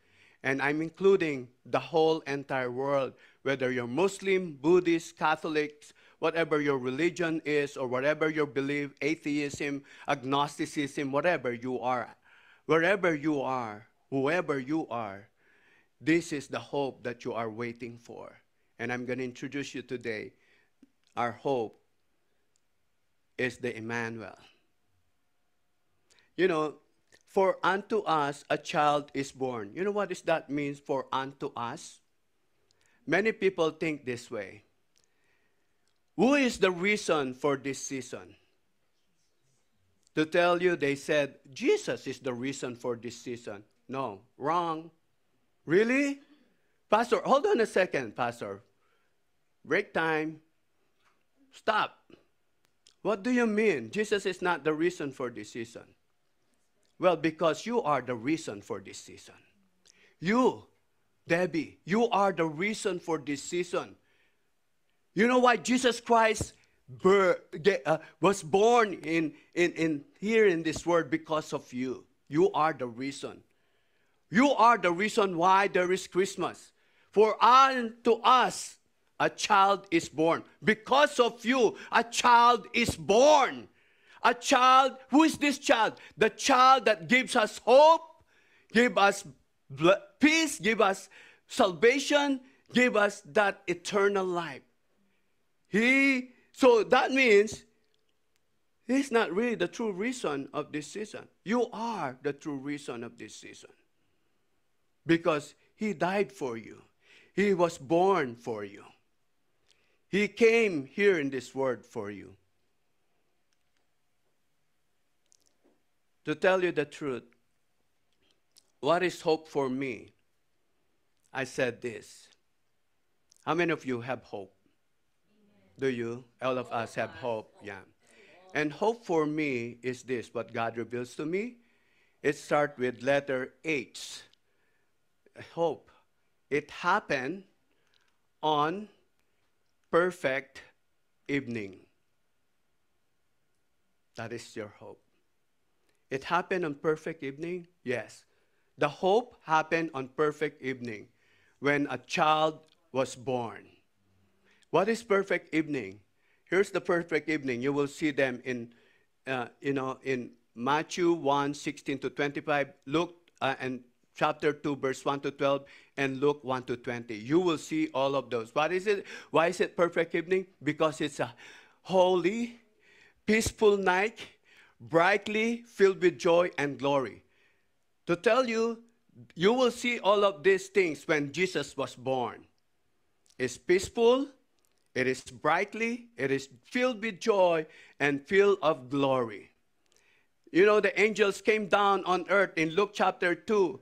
And I'm including the whole entire world, whether you're Muslim, Buddhist, Catholics, whatever your religion is, or whatever your belief, atheism, agnosticism, whatever you are, wherever you are, whoever you are, this is the hope that you are waiting for. And I'm going to introduce you today. Our hope is the Emmanuel. You know, for unto us a child is born. You know what does that means for unto us? Many people think this way. Who is the reason for this season? To tell you, they said, Jesus is the reason for this season. No, wrong. Really? Pastor, hold on a second, Pastor. Break time. Stop. What do you mean? Jesus is not the reason for this season. Well, because you are the reason for this season. You, Debbie, you are the reason for this season. You know why Jesus Christ uh, was born in, in, in here in this world because of you. You are the reason. You are the reason why there is Christmas. For unto us a child is born. Because of you, a child is born. A child, who is this child? The child that gives us hope, give us peace, give us salvation, give us that eternal life. He, so that means he's not really the true reason of this season. You are the true reason of this season because He died for you, He was born for you, He came here in this world for you. To tell you the truth, what is hope for me? I said this. How many of you have hope? Do you? All of us have hope, yeah. And hope for me is this what God reveals to me. It starts with letter H hope. It happened on perfect evening. That is your hope. It happened on perfect evening? Yes. The hope happened on perfect evening when a child was born. What is perfect evening? Here's the perfect evening. You will see them in, uh, you know, in Matthew 1, 16 to 25, Luke uh, and chapter 2, verse 1 to 12, and Luke 1 to 20. You will see all of those. What is it? Why is it perfect evening? Because it's a holy, peaceful night, brightly filled with joy and glory. To tell you, you will see all of these things when Jesus was born. It's peaceful, it is brightly, it is filled with joy and filled of glory. You know, the angels came down on earth in Luke chapter 2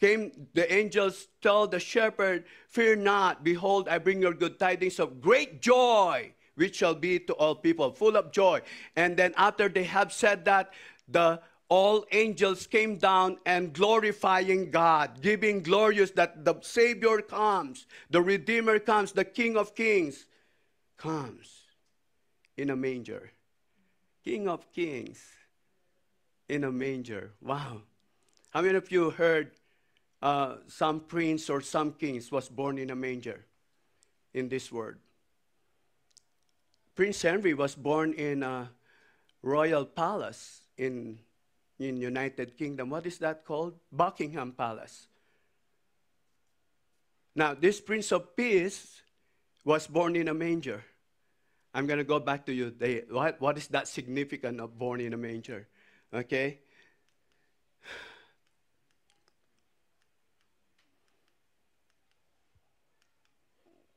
came the angels tell the shepherd, Fear not, behold, I bring your good tidings of great joy, which shall be to all people, full of joy. And then after they have said that, the all angels came down and glorifying God, giving glorious that the Savior comes, the Redeemer comes, the King of Kings comes in a manger. King of Kings in a manger. Wow. How many of you heard uh, some prince or some kings was born in a manger in this world. Prince Henry was born in a royal palace in, in United Kingdom. What is that called? Buckingham Palace. Now, this Prince of Peace was born in a manger. I'm going to go back to you. They, what, what is that significant of born in a manger? Okay?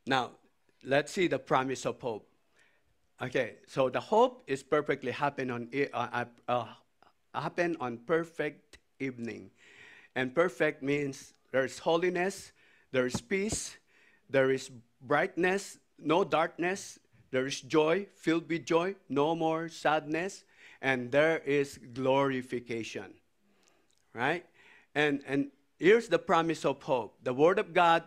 Now, let's see the promise of hope. Okay, so the hope is perfectly happen on uh, uh, happen on perfect evening, and perfect means there is holiness, there is peace, there is brightness, no darkness, there is joy, filled with joy, no more sadness, and there is glorification. Right? And and here's the promise of hope. The word of God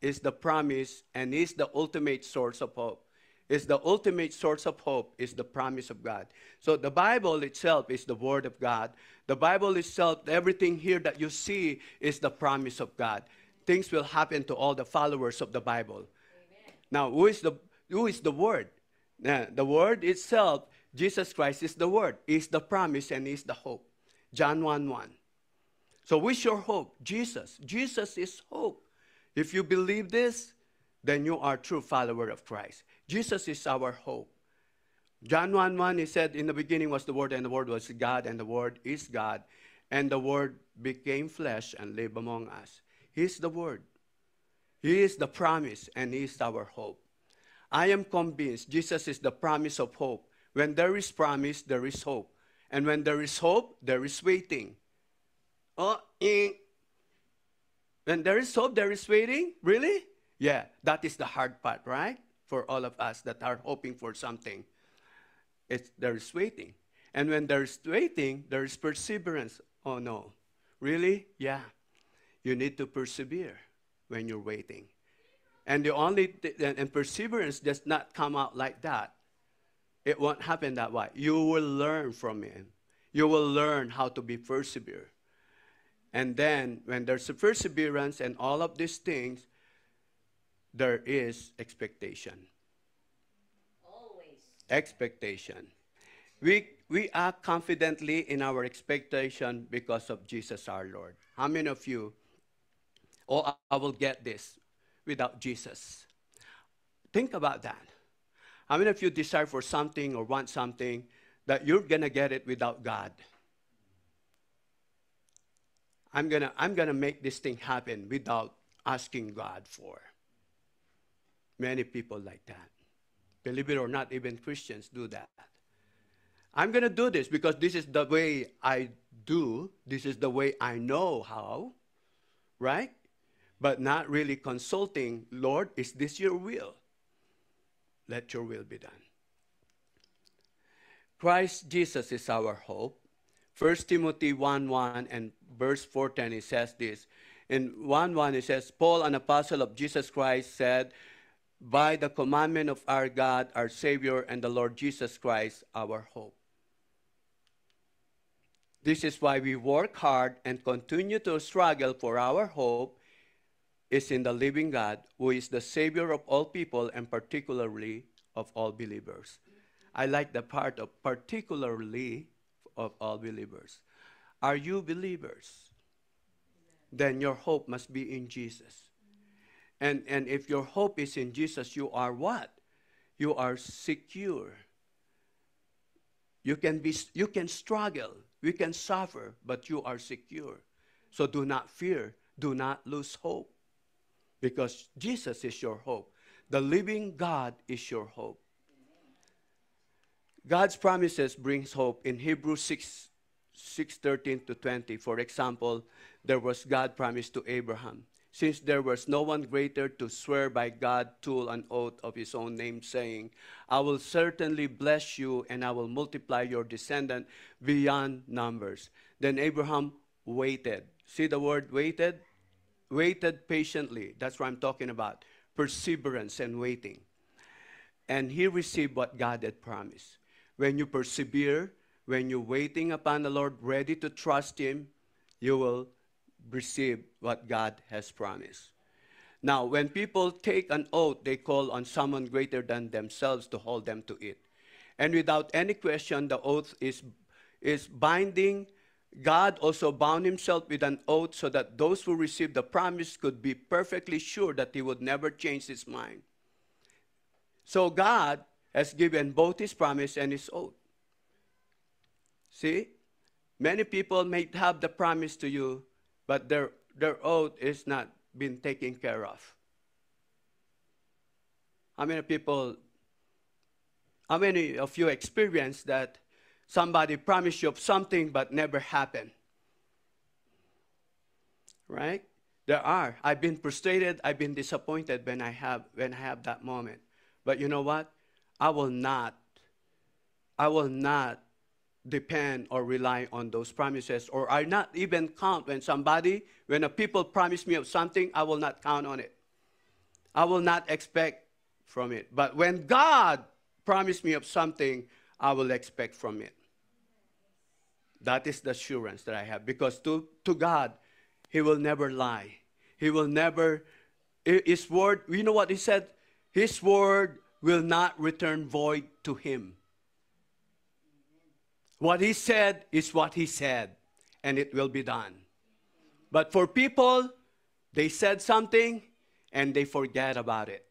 is the promise and is the ultimate source of hope. Is the ultimate source of hope is the promise of God. So the Bible itself is the word of God. The Bible itself, everything here that you see is the promise of God. Things will happen to all the followers of the Bible. Amen. Now, who is the who is the word? Now, the word itself, Jesus Christ is the word, is the promise and is the hope. John 1 1. So, what's your hope? Jesus. Jesus is hope. If you believe this, then you are true follower of Christ. Jesus is our hope. John 1 1, he said, In the beginning was the Word, and the Word was God, and the Word is God. And the Word became flesh and lived among us. He is the Word. He is the promise, and He is our hope. I am convinced Jesus is the promise of hope. When there is promise, there is hope. And when there is hope, there is waiting. Oh, eh. When there is hope, there is waiting? Really? Yeah, that is the hard part, right? for all of us that are hoping for something. It's, there is waiting. And when there's waiting, there is perseverance. Oh no. Really? Yeah. You need to persevere when you're waiting. And the only th- and perseverance does not come out like that. It won't happen that way. You will learn from him. You will learn how to be persevere. And then when there's a perseverance and all of these things, there is expectation. Always. Expectation. We, we act confidently in our expectation because of Jesus our Lord. How many of you, oh, I will get this without Jesus? Think about that. How many of you desire for something or want something that you're going to get it without God? I'm going to I'm going to make this thing happen without asking God for. Many people like that. Believe it or not, even Christians do that. I'm going to do this because this is the way I do, this is the way I know how, right? But not really consulting, Lord, is this your will? Let your will be done. Christ Jesus is our hope. 1 Timothy 1 1 and verse 410, it says this. In 1 1, it says, Paul, an apostle of Jesus Christ, said, by the commandment of our God, our Savior, and the Lord Jesus Christ, our hope. This is why we work hard and continue to struggle for our hope is in the living God, who is the Savior of all people and particularly of all believers. I like the part of particularly of all believers. Are you believers? Then your hope must be in Jesus. And, and if your hope is in Jesus, you are what? You are secure. You can, be, you can struggle, you can suffer, but you are secure. So do not fear, do not lose hope, because Jesus is your hope. The living God is your hope. God's promises brings hope in Hebrews 6, 6 13 to 20. For example, there was God promised to Abraham since there was no one greater to swear by God to an oath of his own name, saying, I will certainly bless you and I will multiply your descendant beyond numbers. Then Abraham waited. See the word waited? Waited patiently. That's what I'm talking about. Perseverance and waiting. And he received what God had promised. When you persevere, when you're waiting upon the Lord, ready to trust him, you will receive what God has promised. Now, when people take an oath, they call on someone greater than themselves to hold them to it. And without any question, the oath is, is binding. God also bound himself with an oath so that those who received the promise could be perfectly sure that he would never change his mind. So God has given both his promise and his oath. See? Many people may have the promise to you, but their, their oath is not been taken care of. How many people, how many of you experience that somebody promised you something but never happened? Right? There are. I've been frustrated, I've been disappointed when I have when I have that moment. But you know what? I will not I will not depend or rely on those promises or I not even count when somebody when a people promise me of something I will not count on it. I will not expect from it. But when God promised me of something, I will expect from it. That is the assurance that I have because to, to God, He will never lie. He will never, His word, you know what He said? His word will not return void to Him. What He said is what He said, and it will be done. But for people, they said something and they forget about it.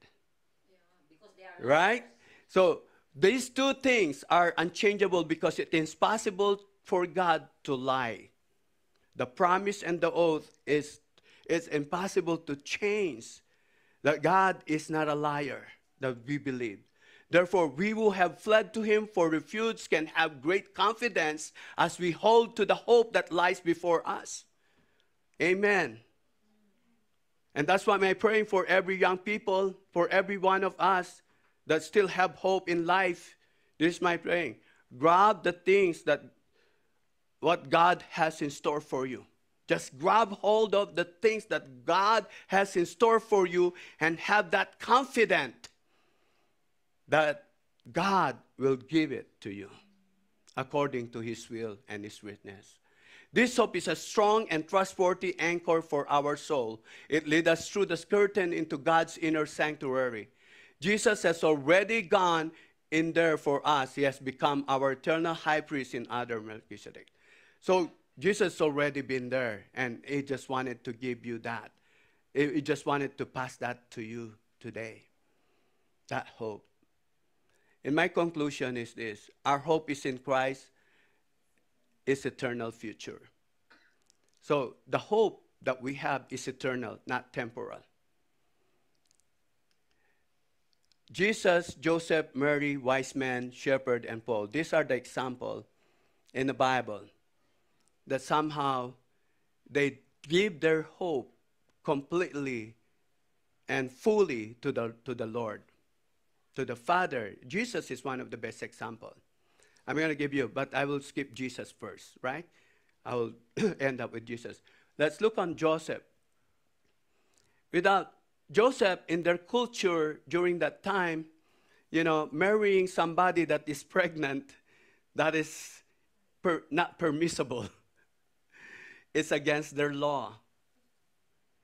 Right? So these two things are unchangeable because it is possible for God to lie. The promise and the oath is it's impossible to change. That God is not a liar that we believe. Therefore, we who have fled to him for refuge can have great confidence as we hold to the hope that lies before us. Amen. And that's why I'm praying for every young people, for every one of us that still have hope in life. This is my praying. Grab the things that what God has in store for you. Just grab hold of the things that God has in store for you and have that confident that God will give it to you according to his will and his witness. This hope is a strong and trustworthy anchor for our soul. It leads us through the curtain into God's inner sanctuary. Jesus has already gone in there for us. He has become our eternal high priest in other Melchizedek. So Jesus has already been there, and he just wanted to give you that. He just wanted to pass that to you today. That hope. And my conclusion is this our hope is in Christ is eternal future. So the hope that we have is eternal, not temporal. Jesus, Joseph, Mary, wise men, shepherd, and Paul. These are the example in the Bible that somehow they give their hope completely and fully to the, to the Lord, to the Father. Jesus is one of the best example. I'm going to give you, but I will skip Jesus first, right? I will end up with Jesus. Let's look on Joseph. Without Joseph, in their culture during that time, you know, marrying somebody that is pregnant, that is per, not permissible. it's against their law.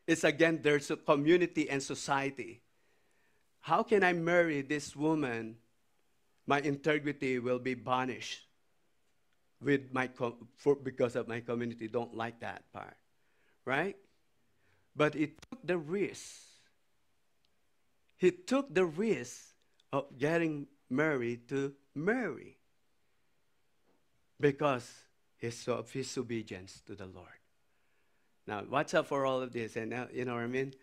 It's against their community and society. How can I marry this woman? My integrity will be banished with my for, because of my community don't like that part, right? But he took the risk. He took the risk of getting married to Mary because his, of his obedience to the Lord. Now, watch out for all of this, and uh, you know what I mean.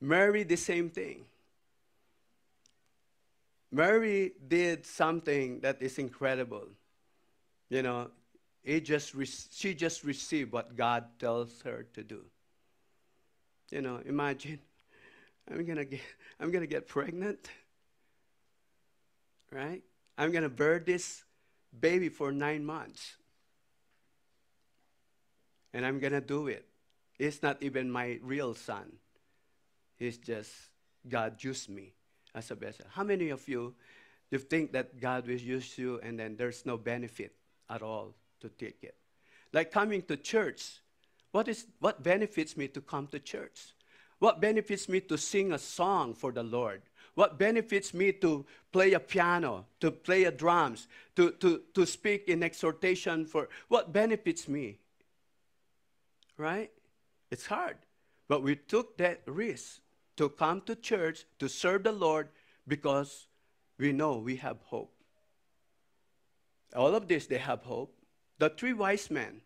Mary, the same thing. Mary did something that is incredible. You know, he just she just received what God tells her to do. You know, imagine I'm gonna get I'm gonna get pregnant. Right? I'm gonna bear this baby for nine months. And I'm gonna do it. It's not even my real son. It's just God used me as a vessel. How many of you you think that God will use you and then there's no benefit at all to take it? Like coming to church. What is what benefits me to come to church? What benefits me to sing a song for the Lord? What benefits me to play a piano, to play a drums, to, to, to speak in exhortation for what benefits me? Right? It's hard. But we took that risk to come to church to serve the Lord because we know we have hope. All of this, they have hope. The three wise men,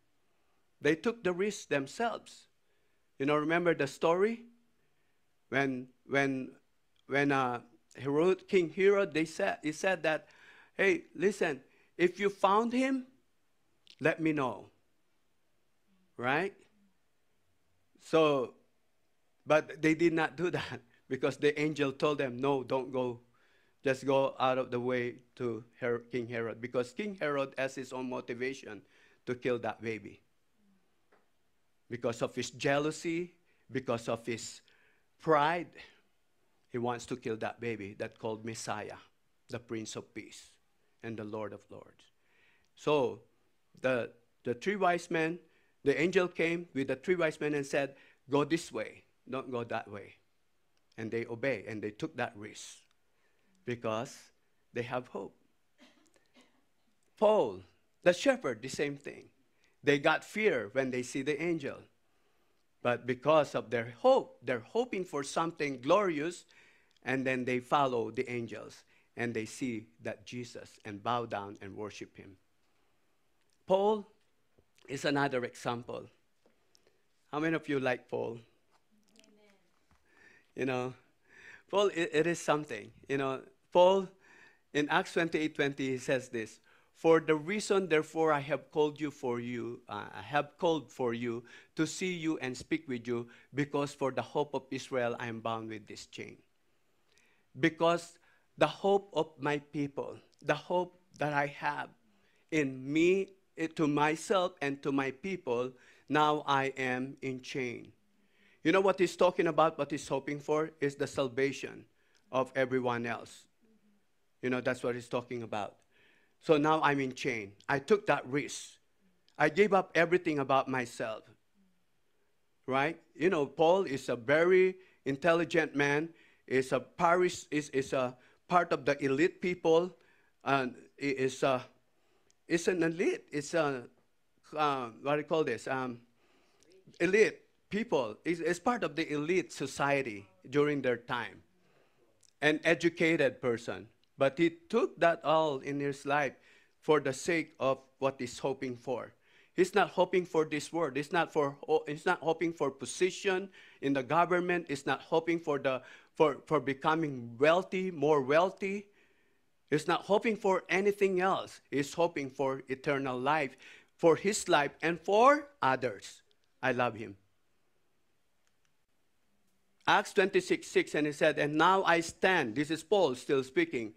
they took the risk themselves. You know, remember the story? When, when, when uh, Herod, King Herod, they said, he said that, hey, listen, if you found him, let me know. Right? So, but they did not do that because the angel told them, no, don't go. Just go out of the way to Her- King Herod because King Herod has his own motivation to kill that baby. Because of his jealousy, because of his pride, he wants to kill that baby that called Messiah, the Prince of Peace and the Lord of Lords. So the, the three wise men, the angel came with the three wise men and said, Go this way, don't go that way. And they obey and they took that risk because they have hope. Paul, the shepherd, the same thing. They got fear when they see the angel. But because of their hope, they're hoping for something glorious, and then they follow the angels and they see that Jesus and bow down and worship him. Paul is another example. How many of you like Paul? You know, Paul, it, it is something. You know, Paul in Acts 28 20, he says this For the reason, therefore, I have called you for you, uh, I have called for you to see you and speak with you, because for the hope of Israel I am bound with this chain. Because the hope of my people, the hope that I have in me, to myself, and to my people, now I am in chain. You know what he's talking about, what he's hoping for is the salvation of everyone else. You know, that's what he's talking about. So now I'm in chain. I took that risk. I gave up everything about myself. Right? You know, Paul is a very intelligent man, is a parish, is, is a part of the elite people, and is a it's an elite. It's a uh, what do you call this? Um, elite people. is, it's part of the elite society during their time. An educated person. But he took that all in his life for the sake of what he's hoping for. He's not hoping for this world. He's not for he's not hoping for position in the government. He's not hoping for the for, for becoming wealthy, more wealthy. He's not hoping for anything else. He's hoping for eternal life, for his life and for others. I love him. Acts 26, 6, and he said, And now I stand, this is Paul still speaking,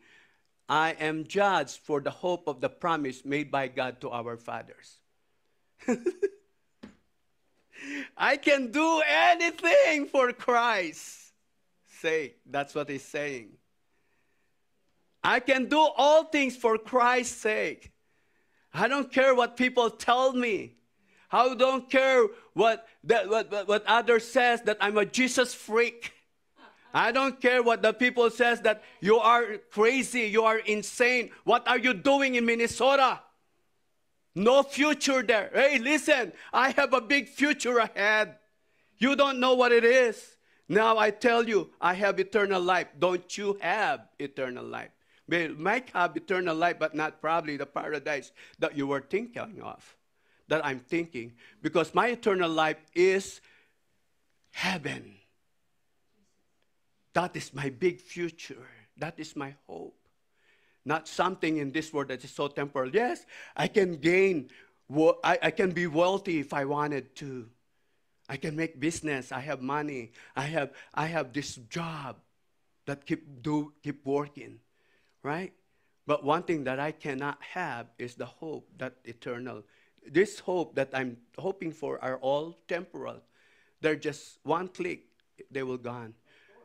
I am judged for the hope of the promise made by God to our fathers. I can do anything for Christ's sake. That's what he's saying. I can do all things for Christ's sake. I don't care what people tell me. I don't care what, that, what, what, others says that I'm a Jesus freak. I don't care what the people says that you are crazy, you are insane. What are you doing in Minnesota? No future there. Hey, listen, I have a big future ahead. You don't know what it is. Now I tell you, I have eternal life. Don't you have eternal life? You might have eternal life, but not probably the paradise that you were thinking of, that I'm thinking. Because my eternal life is heaven. That is my big future. That is my hope. Not something in this world that is so temporal. Yes, I can gain, I, I can be wealthy if I wanted to. I can make business. I have money. I have, I have this job that keep, do, keep working, right? But one thing that I cannot have is the hope that eternal. This hope that I'm hoping for are all temporal. They're just one click, they will gone.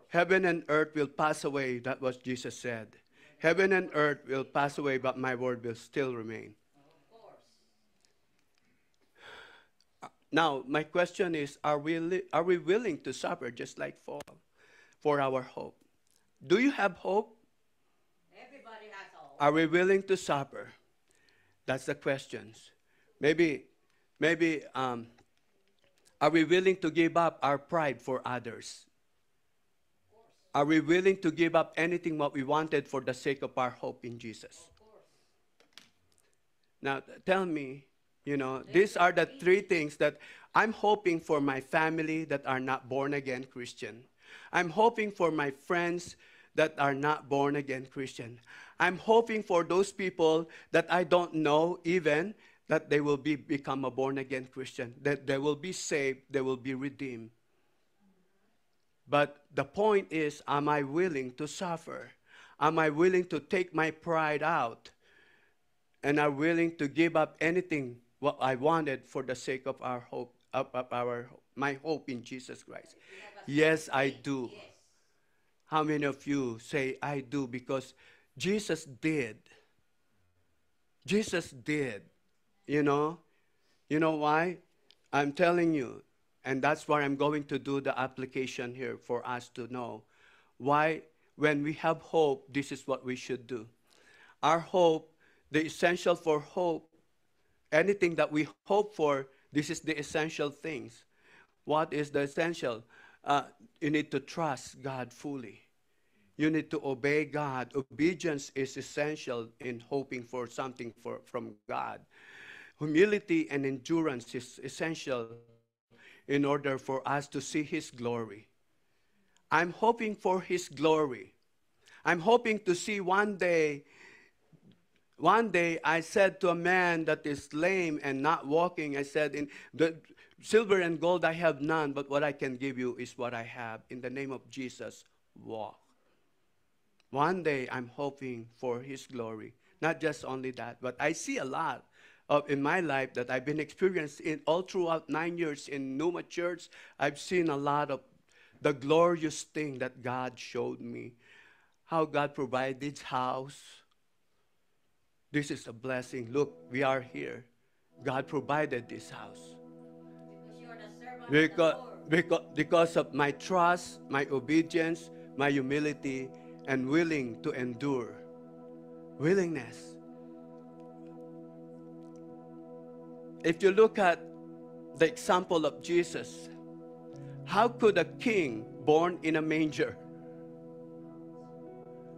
Heaven and earth will pass away. That was Jesus said. Heaven and earth will pass away, but my word will still remain. Now, my question is are we, are we willing to suffer just like Paul for our hope? Do you have hope? Everybody has hope. Are we willing to suffer? That's the questions. Maybe, maybe, um, are we willing to give up our pride for others? Are we willing to give up anything what we wanted for the sake of our hope in Jesus? Now, tell me, you know, these are the three things that I'm hoping for my family that are not born again Christian. I'm hoping for my friends that are not born again Christian. I'm hoping for those people that I don't know even that they will be become a born again Christian, that they will be saved, they will be redeemed. But the point is, am I willing to suffer? Am I willing to take my pride out? And are willing to give up anything what I wanted for the sake of our hope, of, of our my hope in Jesus Christ? Yes, I do. How many of you say I do because Jesus did? Jesus did. You know? You know why? I'm telling you, and that's why I'm going to do the application here for us to know why, when we have hope, this is what we should do. Our hope, the essential for hope, anything that we hope for, this is the essential things. What is the essential? Uh, you need to trust God fully. You need to obey God. Obedience is essential in hoping for something for, from God. Humility and endurance is essential in order for us to see His glory. I'm hoping for His glory. I'm hoping to see one day. One day I said to a man that is lame and not walking, I said, In the silver and gold I have none, but what I can give you is what I have. In the name of Jesus, walk. One day I'm hoping for His glory. Not just only that, but I see a lot in my life that I've been experienced in all throughout nine years in Pneuma Church. I've seen a lot of the glorious thing that God showed me. How God provided this house. This is a blessing. Look, we are here. God provided this house. Because, because, because of my trust, my obedience, my humility, and willing to endure. Willingness. If you look at the example of Jesus, how could a king born in a manger?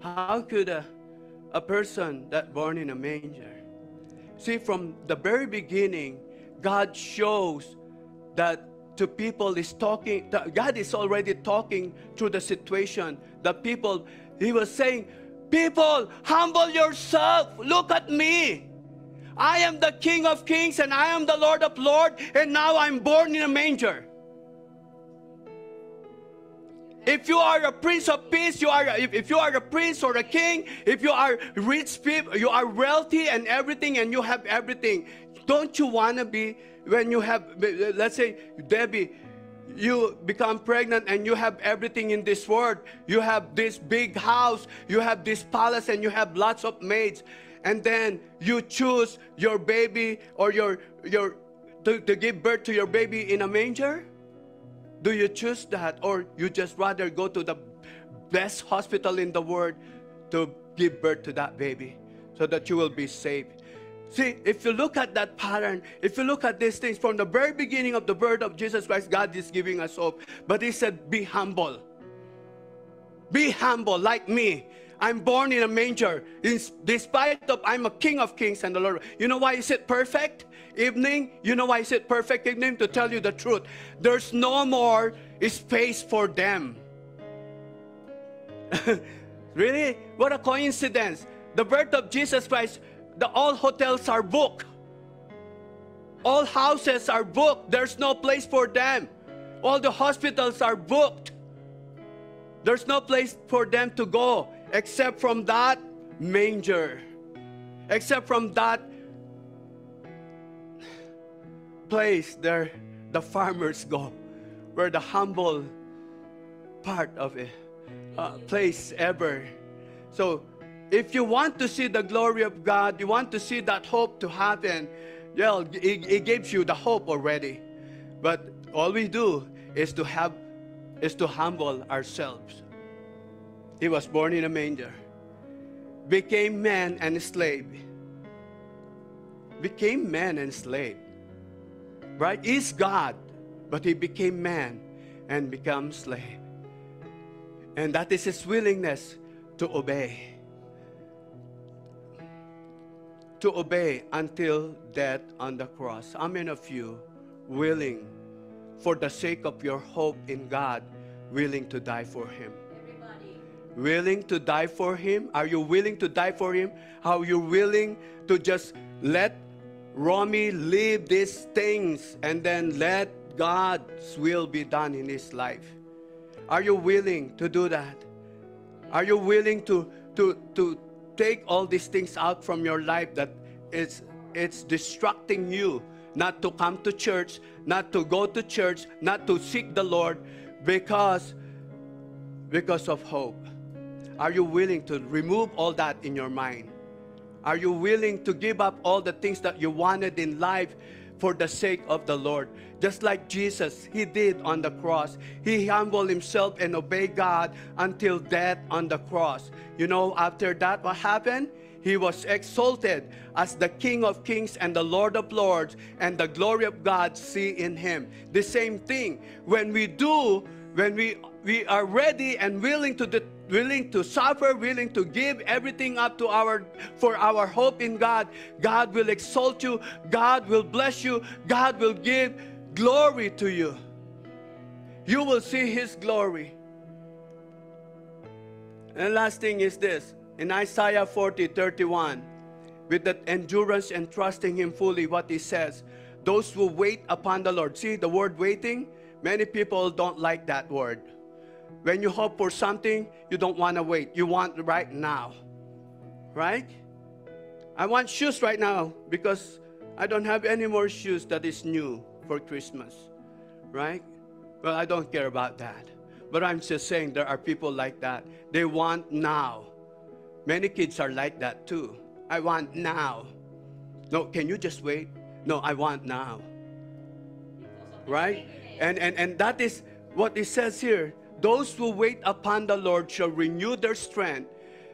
How could a, a person that born in a manger? See, from the very beginning, God shows that to people is talking, God is already talking through the situation. The people, He was saying, People, humble yourself. Look at me. I am the King of Kings and I am the Lord of Lords, and now I'm born in a manger. If you are a prince of peace, you are if, if you are a prince or a king, if you are rich people, you are wealthy and everything, and you have everything. Don't you want to be when you have let's say Debbie, you become pregnant and you have everything in this world. You have this big house, you have this palace, and you have lots of maids. And then you choose your baby or your your to, to give birth to your baby in a manger? Do you choose that? Or you just rather go to the best hospital in the world to give birth to that baby so that you will be saved? See, if you look at that pattern, if you look at these things from the very beginning of the birth of Jesus Christ, God is giving us hope. But He said, Be humble. Be humble like me. I'm born in a manger. In, despite of I'm a king of kings and the Lord. You know why is it perfect? Evening. You know why is it perfect evening? To tell you the truth. There's no more space for them. really? What a coincidence. The birth of Jesus Christ the all hotels are booked. All houses are booked. There's no place for them. All the hospitals are booked. There's no place for them to go except from that manger. Except from that place there the farmers go, where the humble part of it uh, place ever. So if you want to see the glory of God, you want to see that hope to happen, well, it, it gives you the hope already. But all we do is to have is to humble ourselves. He was born in a manger, became man and slave. Became man and slave. Right? Is God, but he became man and become slave. And that is his willingness to obey to obey until death on the cross. How many of you willing, for the sake of your hope in God, willing to die for Him? Willing to die for him? Are you willing to die for him? Are you willing to just let Romy leave these things and then let God's will be done in his life? Are you willing to do that? Are you willing to, to, to take all these things out from your life that it's, it's distracting you not to come to church, not to go to church, not to seek the Lord because, because of hope? Are you willing to remove all that in your mind? Are you willing to give up all the things that you wanted in life for the sake of the Lord? Just like Jesus, He did on the cross. He humbled Himself and obeyed God until death on the cross. You know, after that, what happened? He was exalted as the King of kings and the Lord of lords, and the glory of God see in Him. The same thing. When we do, when we, we are ready and willing to do, willing to suffer, willing to give everything up to our for our hope in God, God will exalt you, God will bless you, God will give glory to you. You will see his glory. And last thing is this in Isaiah 40 31, with that endurance and trusting him fully, what he says, those who wait upon the Lord. See the word waiting? Many people don't like that word. When you hope for something, you don't want to wait. You want right now. Right? I want shoes right now because I don't have any more shoes that is new for Christmas. Right? Well, I don't care about that. But I'm just saying there are people like that. They want now. Many kids are like that too. I want now. No, can you just wait? No, I want now. Right? And and and that is what it says here. Those who wait upon the Lord shall renew their strength.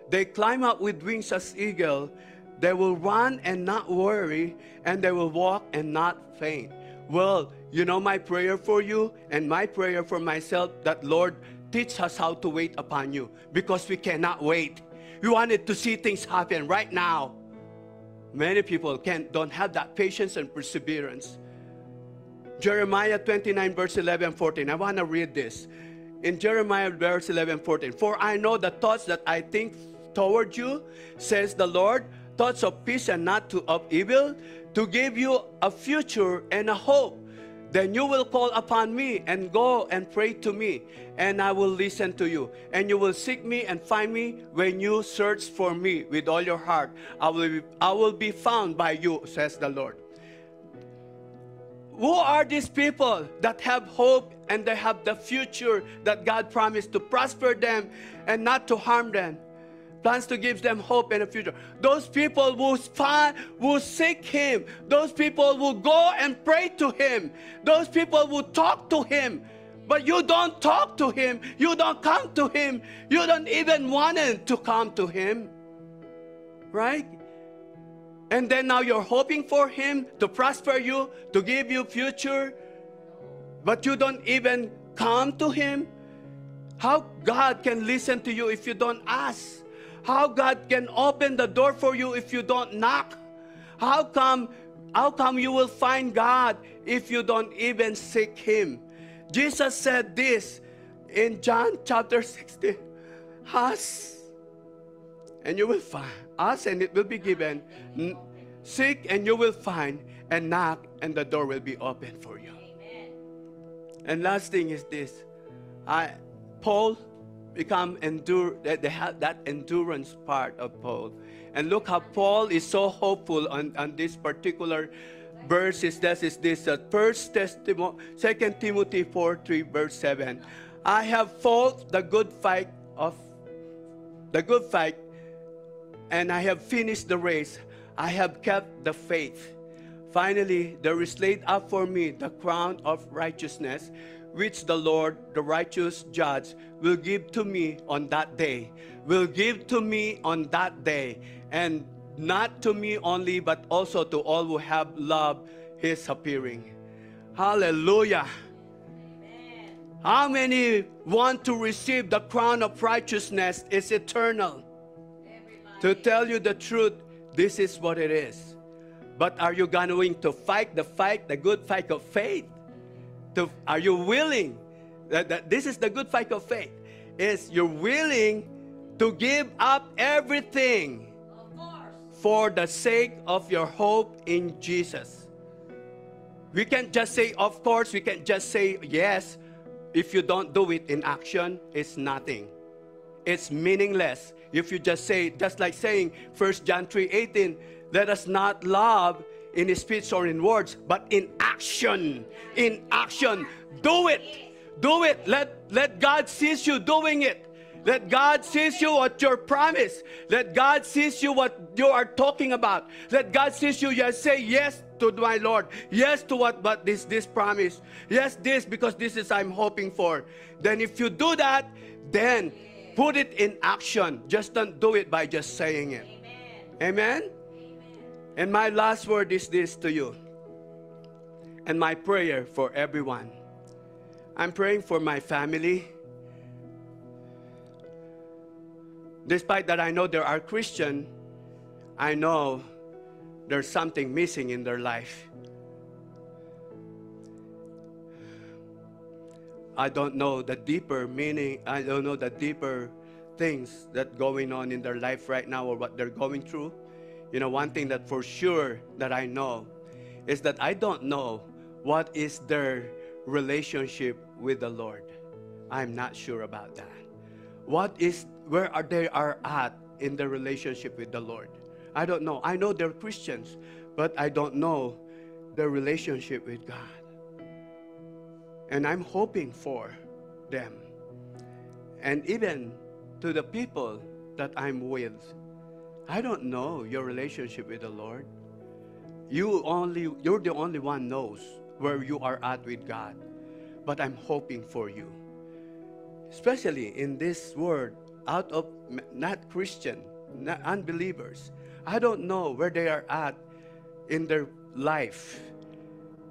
They climb up with wings as eagle. They will run and not worry, and they will walk and not faint. Well, you know my prayer for you and my prayer for myself that Lord teach us how to wait upon you because we cannot wait. We wanted to see things happen right now. Many people can don't have that patience and perseverance. Jeremiah 29, verse 11, 14. I want to read this. In Jeremiah verse 11, 14. For I know the thoughts that I think toward you, says the Lord, thoughts of peace and not to, of evil, to give you a future and a hope. Then you will call upon me and go and pray to me, and I will listen to you. And you will seek me and find me when you search for me with all your heart. I will be, I will be found by you, says the Lord. Who are these people that have hope and they have the future that God promised to prosper them and not to harm them? Plans to give them hope and a future. Those people will find, will seek Him. Those people will go and pray to Him. Those people will talk to Him. But you don't talk to Him. You don't come to Him. You don't even want Him to come to Him. Right? And then now you're hoping for Him to prosper you, to give you future. But you don't even come to Him. How God can listen to you if you don't ask? How God can open the door for you if you don't knock? How come how come you will find God if you don't even seek him? Jesus said this in John chapter 16. Ask and you will find. Ask and it will be given. Seek and you will find. And knock and the door will be open for you. And last thing is this. I Paul become endure that they have that endurance part of Paul. And look how Paul is so hopeful on, on this particular verse is this is this uh, first testimony second Timothy 4 3 verse 7. I have fought the good fight of the good fight and I have finished the race. I have kept the faith. Finally, there is laid up for me the crown of righteousness, which the Lord, the righteous judge, will give to me on that day. Will give to me on that day. And not to me only, but also to all who have loved his appearing. Hallelujah. How many want to receive the crown of righteousness is eternal? To tell you the truth, this is what it is. But are you going to fight the fight, the good fight of faith? To, are you willing? That, that this is the good fight of faith. Is you're willing to give up everything for the sake of your hope in Jesus. We can't just say, of course, we can't just say yes. If you don't do it in action, it's nothing. It's meaningless. If you just say, just like saying 1 John 3 18, let us not love in speech or in words, but in action. In action. Do it. Do it. Let, let God sees you doing it. Let God sees you what your promise. Let God sees you what you are talking about. Let God sees you just say yes to my Lord. Yes to what but this this promise. Yes this because this is I'm hoping for. Then if you do that, then put it in action. Just don't do it by just saying it. Amen. And my last word is this to you. And my prayer for everyone. I'm praying for my family. Despite that I know there are Christian, I know there's something missing in their life. I don't know the deeper meaning, I don't know the deeper things that going on in their life right now or what they're going through. You know, one thing that for sure that I know is that I don't know what is their relationship with the Lord. I'm not sure about that. What is where are they are at in their relationship with the Lord? I don't know. I know they're Christians, but I don't know their relationship with God. And I'm hoping for them. And even to the people that I'm with, I don't know your relationship with the Lord. You only you're the only one knows where you are at with God. But I'm hoping for you. Especially in this world out of not Christian, not unbelievers. I don't know where they are at in their life,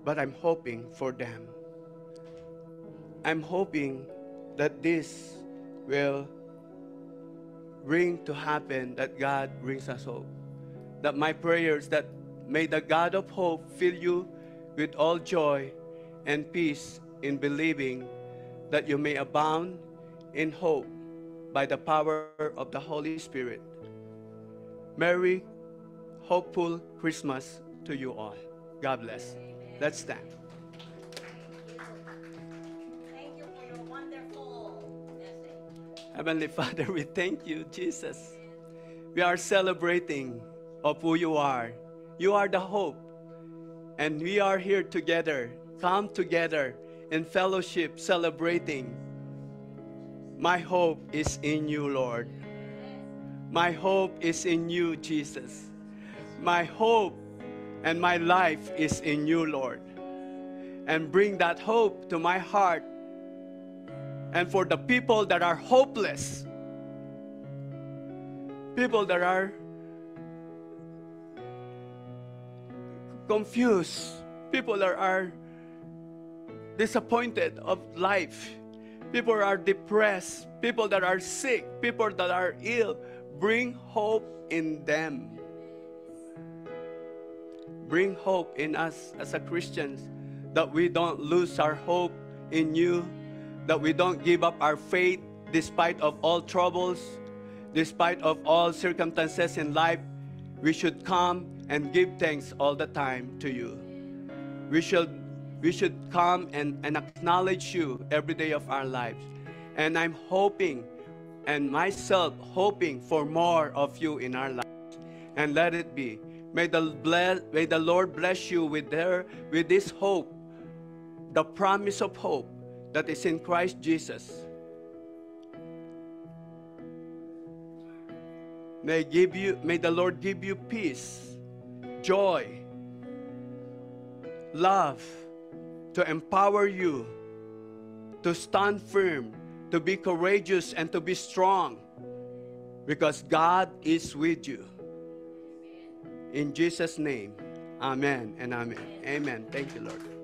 but I'm hoping for them. I'm hoping that this will bring to happen that God brings us hope. That my prayers that may the God of hope fill you with all joy and peace in believing that you may abound in hope by the power of the Holy Spirit. Merry, hopeful Christmas to you all. God bless. Let's stand. Heavenly Father, we thank you, Jesus. We are celebrating of who you are. You are the hope. And we are here together, come together in fellowship, celebrating. My hope is in you, Lord. My hope is in you, Jesus. My hope and my life is in you, Lord. And bring that hope to my heart and for the people that are hopeless, people that are confused, people that are disappointed of life, people are depressed, people that are sick, people that are ill, bring hope in them. Bring hope in us as a Christians that we don't lose our hope in you that we don't give up our faith despite of all troubles, despite of all circumstances in life. We should come and give thanks all the time to you. We should we should come and, and acknowledge you every day of our lives. And I'm hoping and myself hoping for more of you in our lives. And let it be. May the bless, may the Lord bless you with their with this hope, the promise of hope that is in Christ Jesus. May give you may the Lord give you peace, joy, love to empower you to stand firm, to be courageous and to be strong because God is with you. In Jesus name. Amen and amen. Amen. Thank you, Lord.